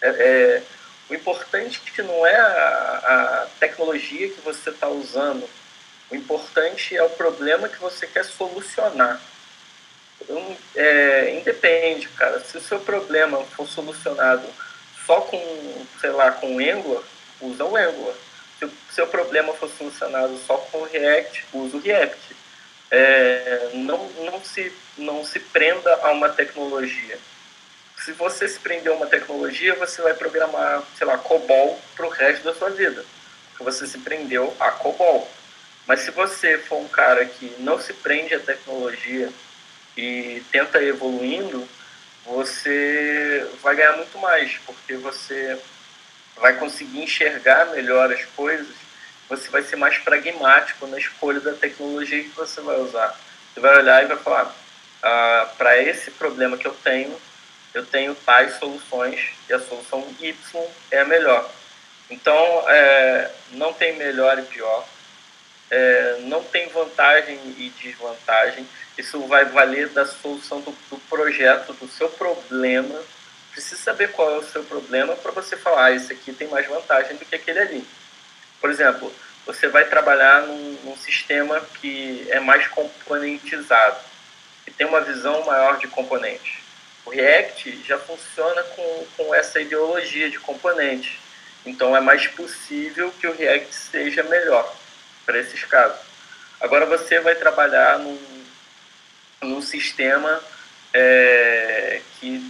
É, é, o importante é que não é a, a tecnologia que você está usando, o importante é o problema que você quer solucionar. Então, é, independe, cara. Se o seu problema for solucionado só com, sei lá, com Angular, usa o Angular. Se o seu problema for solucionado só com React, usa o React. É, não, não, se, não se prenda a uma tecnologia se você se prender a uma tecnologia, você vai programar, sei lá, COBOL para o resto da sua vida. porque você se prendeu a COBOL. Mas se você for um cara que não se prende à tecnologia e tenta evoluindo, você vai ganhar muito mais, porque você vai conseguir enxergar melhor as coisas, você vai ser mais pragmático na escolha da tecnologia que você vai usar. Você vai olhar e vai falar, ah, para esse problema que eu tenho, eu tenho tais soluções e a solução Y é a melhor. Então, é, não tem melhor e pior, é, não tem vantagem e desvantagem. Isso vai valer da solução do, do projeto, do seu problema. Precisa saber qual é o seu problema para você falar, ah, esse aqui tem mais vantagem do que aquele ali. Por exemplo, você vai trabalhar num, num sistema que é mais componentizado e tem uma visão maior de componentes. O React já funciona com, com essa ideologia de componentes. Então é mais possível que o React seja melhor para esses casos. Agora você vai trabalhar num, num sistema é, que,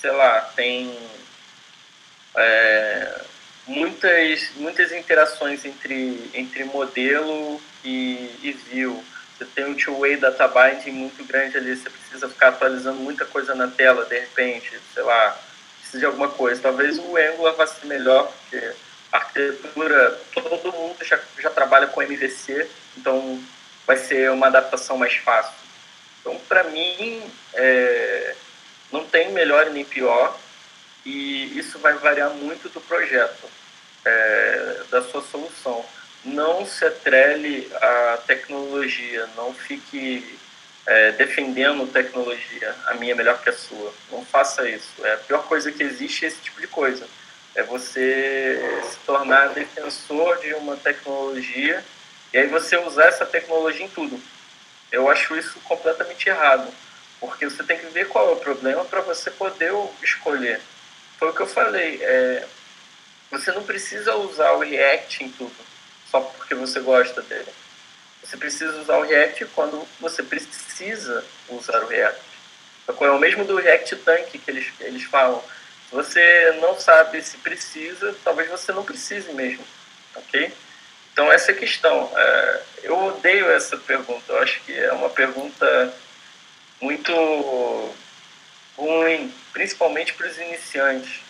sei lá, tem é, muitas, muitas interações entre, entre modelo e, e view. Você tem um two-way data binding muito grande ali, você precisa ficar atualizando muita coisa na tela, de repente, sei lá, precisa de alguma coisa. Talvez o Angular vá ser melhor, porque a arquitetura, todo mundo já, já trabalha com MVC, então vai ser uma adaptação mais fácil. Então, para mim, é, não tem melhor nem pior e isso vai variar muito do projeto, é, da sua solução. Não se atrele à tecnologia, não fique é, defendendo tecnologia, a minha é melhor que a sua. Não faça isso. É a pior coisa que existe é esse tipo de coisa. É você se tornar defensor de uma tecnologia e aí você usar essa tecnologia em tudo. Eu acho isso completamente errado, porque você tem que ver qual é o problema para você poder escolher. Foi o que eu falei, é, você não precisa usar o React em tudo, só porque você gosta dele. Você precisa usar o React quando você precisa usar o React. É o mesmo do React Tank que eles, eles falam. Se você não sabe se precisa, talvez você não precise mesmo, ok? Então, essa é a questão. É, eu odeio essa pergunta. Eu acho que é uma pergunta muito ruim, principalmente para os iniciantes,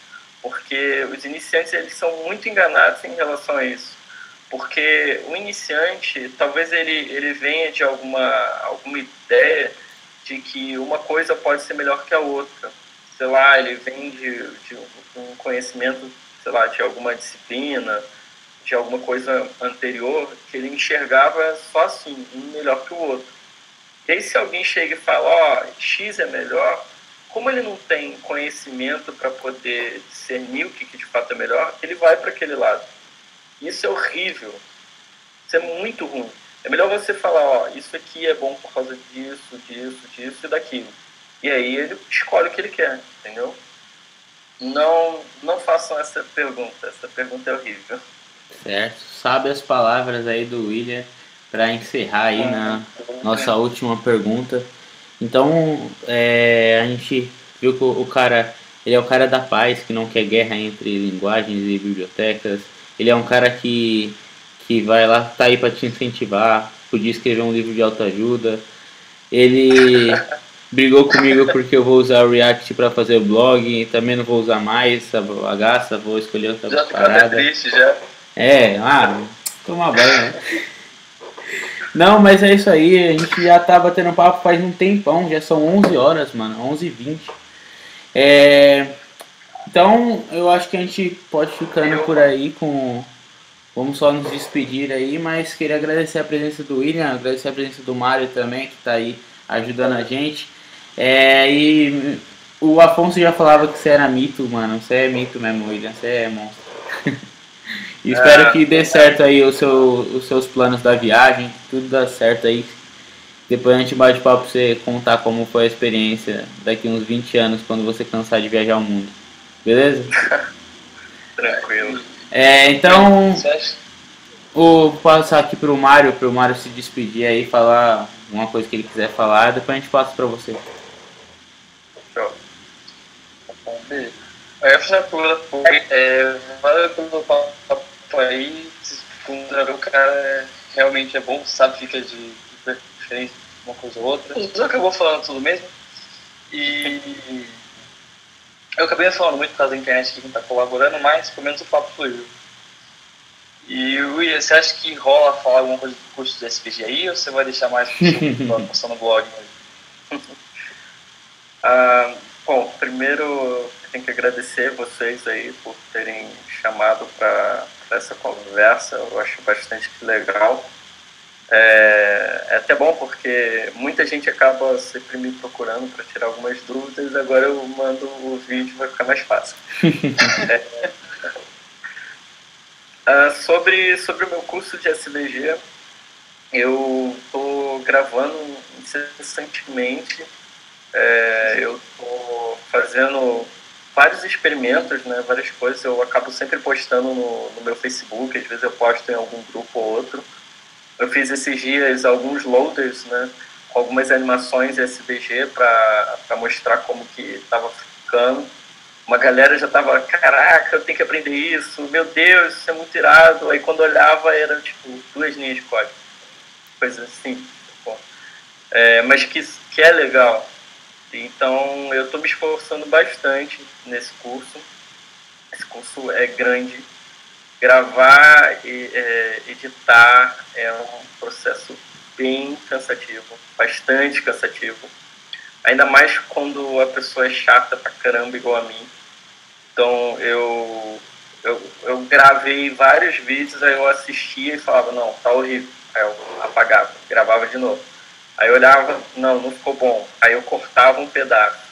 porque os iniciantes eles são muito enganados em relação a isso. Porque o iniciante, talvez ele, ele venha de alguma, alguma ideia de que uma coisa pode ser melhor que a outra. Sei lá, ele vem de, de um conhecimento, sei lá, de alguma disciplina, de alguma coisa anterior que ele enxergava só assim, um melhor que o outro. E aí se alguém chega e fala, ó, oh, X é melhor, como ele não tem conhecimento para poder discernir o que, que de fato é melhor, ele vai para aquele lado. Isso é horrível. Isso é muito ruim. É melhor você falar, ó, isso aqui é bom por causa disso, disso, disso e daquilo. E aí ele escolhe o que ele quer, entendeu? Não, não façam essa pergunta. Essa pergunta é horrível. Certo. Sabe as palavras aí do William para encerrar aí na nossa última pergunta. Então, é, a gente viu que o cara, ele é o cara da paz, que não quer guerra entre linguagens e bibliotecas. Ele é um cara que, que vai lá, tá aí para te incentivar, podia escrever um livro de autoajuda. Ele *laughs* brigou comigo porque eu vou usar o React para fazer o blog, também não vou usar mais a bagaça, vou escolher outra já parada. Triste, já. É, ah, tomar banho, né? Não, mas é isso aí, a gente já tá batendo papo faz um tempão, já são 11 horas, mano, 11 e 20. É, então, eu acho que a gente pode ficando por aí com... Vamos só nos despedir aí, mas queria agradecer a presença do William, agradecer a presença do Mário também, que tá aí ajudando a gente. É, e o Afonso já falava que você era mito, mano. Você é mito mesmo, William, você é monstro. *laughs* E espero é. que dê certo aí o seu, os seus planos da viagem, tudo dá certo aí. Depois a gente bate papo pra você contar como foi a experiência daqui uns 20 anos, quando você cansar de viajar o mundo. Beleza? *laughs* Tranquilo. É, então. Vou passar aqui pro Mário, pro Mário se despedir aí, falar uma coisa que ele quiser falar, depois a gente passa pra você. Show. Fazer uma pergunta, é, valeu pelo papo aí, o cara realmente é bom, sabe, fica de, de preferência uma coisa ou outra. Dois acabou falando tudo mesmo. E eu acabei falando muito por causa da internet que a gente tá colaborando, mas pelo menos o papo fluiu. E Will, você acha que rola falar alguma coisa do curso do SPG aí ou você vai deixar mais *laughs* para no blog *laughs* ah, bom, primeiro eu tenho que agradecer vocês aí por terem chamado para essa conversa, eu acho bastante legal. É, é, até bom porque muita gente acaba sempre me procurando para tirar algumas dúvidas, agora eu mando o vídeo, vai ficar mais fácil. *laughs* é, uh, sobre, sobre o meu curso de SVG, eu estou gravando incessantemente, é, eu estou fazendo vários experimentos, né, várias coisas, eu acabo sempre postando no, no meu Facebook, às vezes eu posto em algum grupo ou outro, eu fiz esses dias alguns loaders, né, com algumas animações SVG para mostrar como que estava ficando. Uma galera já estava, caraca, eu tenho que aprender isso, meu Deus, isso é muito irado. Aí quando olhava era tipo duas linhas de código, coisa assim. É, mas que, que é legal. Então eu estou me esforçando bastante nesse curso. Esse curso é grande, gravar e é, editar é um processo bem cansativo, bastante cansativo. Ainda mais quando a pessoa é chata pra caramba igual a mim. Então eu, eu, eu gravei vários vídeos, aí eu assistia e falava, não, tá horrível. Aí eu apagava, gravava de novo. Aí eu olhava, não, não ficou bom. Aí eu cortava um pedaço.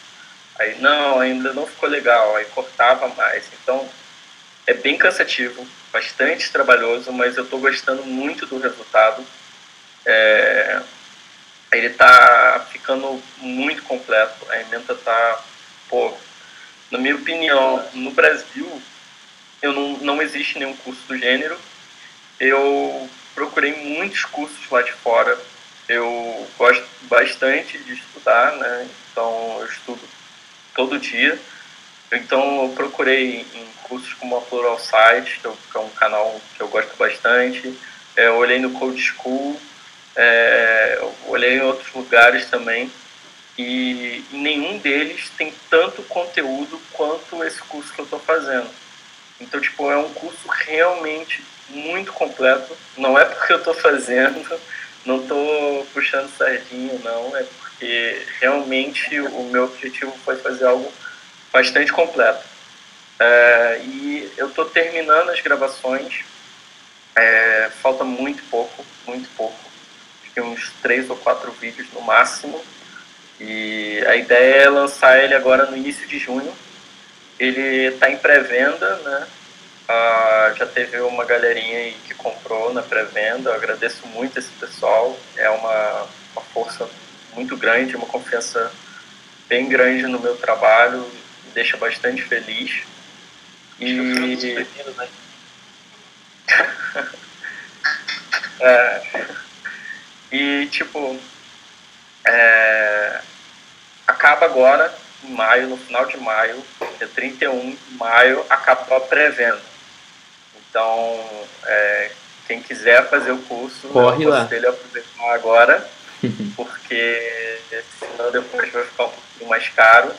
Aí, não, ainda não ficou legal. Aí cortava mais. Então, é bem cansativo, bastante trabalhoso, mas eu estou gostando muito do resultado. É, ele está ficando muito completo, a emenda está, pô, na minha opinião, no Brasil, eu não, não existe nenhum curso do gênero. Eu procurei muitos cursos lá de fora. Eu gosto bastante de estudar, né? Então eu estudo todo dia. Então eu procurei em cursos como a Plural Site, que é um canal que eu gosto bastante. É, olhei no Code School, é, olhei em outros lugares também. E nenhum deles tem tanto conteúdo quanto esse curso que eu estou fazendo. Então, tipo, é um curso realmente muito completo. Não é porque eu estou fazendo, *laughs* não estou puxando sardinha, não. É porque realmente o meu objetivo foi fazer algo bastante completo. É, e eu estou terminando as gravações, é, falta muito pouco, muito pouco, acho que uns três ou quatro vídeos no máximo. E a ideia é lançar ele agora no início de junho. Ele está em pré-venda, né? Ah, já teve uma galerinha aí que comprou na pré-venda. Eu agradeço muito esse pessoal. É uma, uma força muito grande, uma confiança bem grande no meu trabalho deixa bastante feliz. E. Né? *laughs* é, e tipo, é, acaba agora, em maio, no final de maio, dia 31 de maio, acaba a pré-venda. Então, é, quem quiser fazer o curso, Corre eu aconselho a aproveitar agora, *laughs* porque senão depois vai ficar um pouquinho mais caro.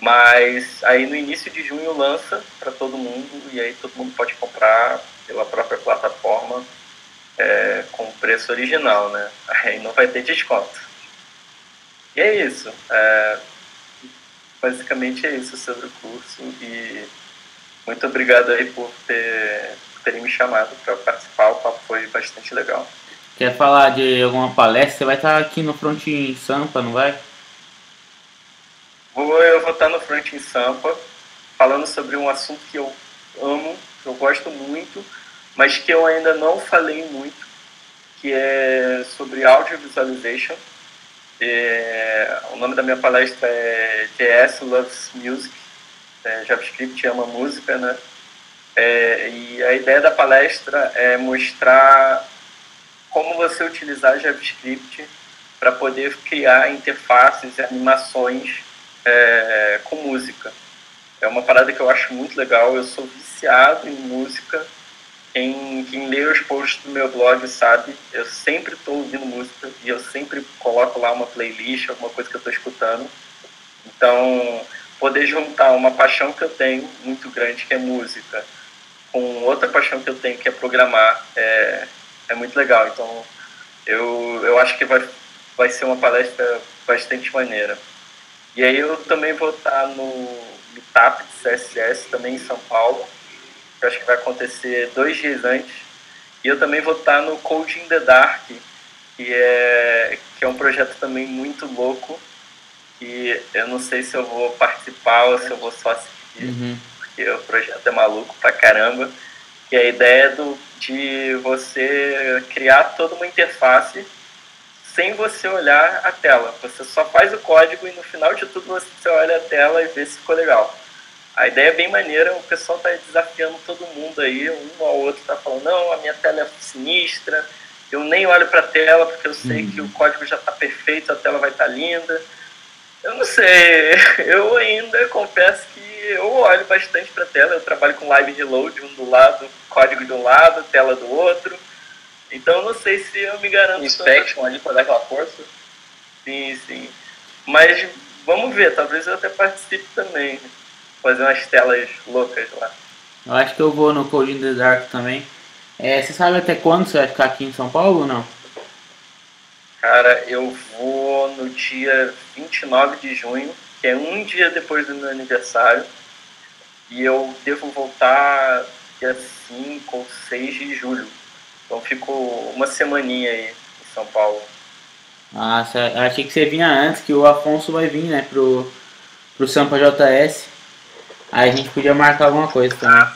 Mas aí no início de junho lança para todo mundo e aí todo mundo pode comprar pela própria plataforma é, com preço original, né? *laughs* Aí não vai ter desconto. E é isso. É, basicamente é isso sobre o curso e muito obrigado aí por, ter, por terem me chamado para participar. O papo foi bastante legal. Quer falar de alguma palestra? Você vai estar aqui no Front em Sampa, não vai? Vou, eu vou estar no Front em Sampa, falando sobre um assunto que eu amo, que eu gosto muito, mas que eu ainda não falei muito, que é sobre audiovisualization. É, o nome da minha palestra é JS Loves Music, é, JavaScript ama música, né? É, e a ideia da palestra é mostrar como você utilizar JavaScript para poder criar interfaces e animações é, com música. É uma parada que eu acho muito legal. Eu sou viciado em música. quem, quem lê os posts do meu blog sabe, eu sempre estou ouvindo música e eu sempre coloco lá uma playlist, alguma coisa que eu estou escutando. Então, poder juntar uma paixão que eu tenho muito grande, que é música, com outra paixão que eu tenho, que é programar, é, é muito legal. Então, eu, eu acho que vai, vai ser uma palestra bastante maneira. E aí eu também vou estar no Meetup de CSS, também em São Paulo, que acho que vai acontecer dois dias antes. E eu também vou estar no Code in the Dark, que é, que é um projeto também muito louco, e eu não sei se eu vou participar ou se eu vou só assistir, uhum. porque o projeto é maluco pra caramba. E a ideia é do, de você criar toda uma interface sem você olhar a tela. Você só faz o código e no final de tudo você olha a tela e vê se ficou legal. A ideia é bem maneira, o pessoal está desafiando todo mundo aí, um ao outro está falando, não, a minha tela é sinistra, eu nem olho para a tela porque eu sei uhum. que o código já está perfeito, a tela vai estar tá linda. Eu não sei, *laughs* eu ainda confesso que eu olho bastante para a tela, eu trabalho com live reload, um do lado, código de um lado, tela do outro. Então não sei se eu me garanto. Inspection ali para dar aquela força? Sim, sim. Mas vamos ver, talvez eu até participe também. Fazer umas telas loucas lá. Eu acho que eu vou no Code in the Dark também. É, você sabe até quando você vai ficar aqui em São Paulo ou não? Cara, eu vou no dia 29 de junho, que é um dia depois do meu aniversário. E eu devo voltar dia 5 ou 6 de julho. Então fico uma semaninha aí em São Paulo. Ah, achei que você vinha antes, que o Afonso vai vir, né, pro, pro Sampa JS. Aí a gente podia marcar alguma coisa também. Ah.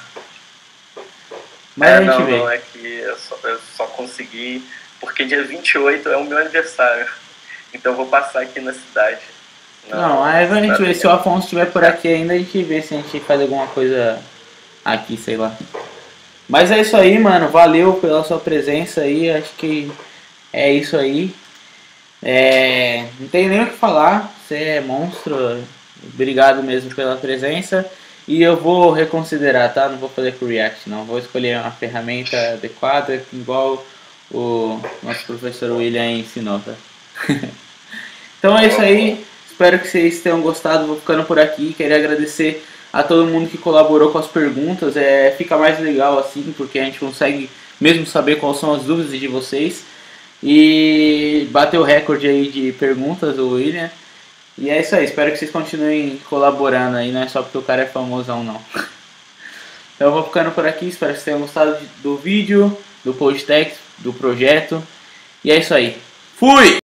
Mas é, a gente não, vê. Não, é que eu só, eu só consegui, porque dia 28 é o meu aniversário. Então eu vou passar aqui na cidade. Não, não aí a gente vê, se o Afonso estiver por aqui ainda, a gente vê se a gente faz alguma coisa aqui, sei lá. Mas é isso aí, mano. Valeu pela sua presença aí. Acho que é isso aí. É, não tem nem o que falar. Você é monstro. Obrigado mesmo pela presença. E eu vou reconsiderar, tá? Não vou fazer com React, não. Vou escolher uma ferramenta adequada, igual o nosso professor William ensinou, tá? *laughs* então é isso aí. Espero que vocês tenham gostado. Vou ficando por aqui. Queria agradecer a todo mundo que colaborou com as perguntas. É, fica mais legal assim, porque a gente consegue mesmo saber quais são as dúvidas de vocês. E bateu o recorde aí de perguntas, o William. E é isso aí, espero que vocês continuem colaborando aí, não é só porque o cara é famosão não. *laughs* Então eu vou ficando por aqui, espero que vocês tenham gostado do vídeo, do text, do projeto. E é isso aí. Fui!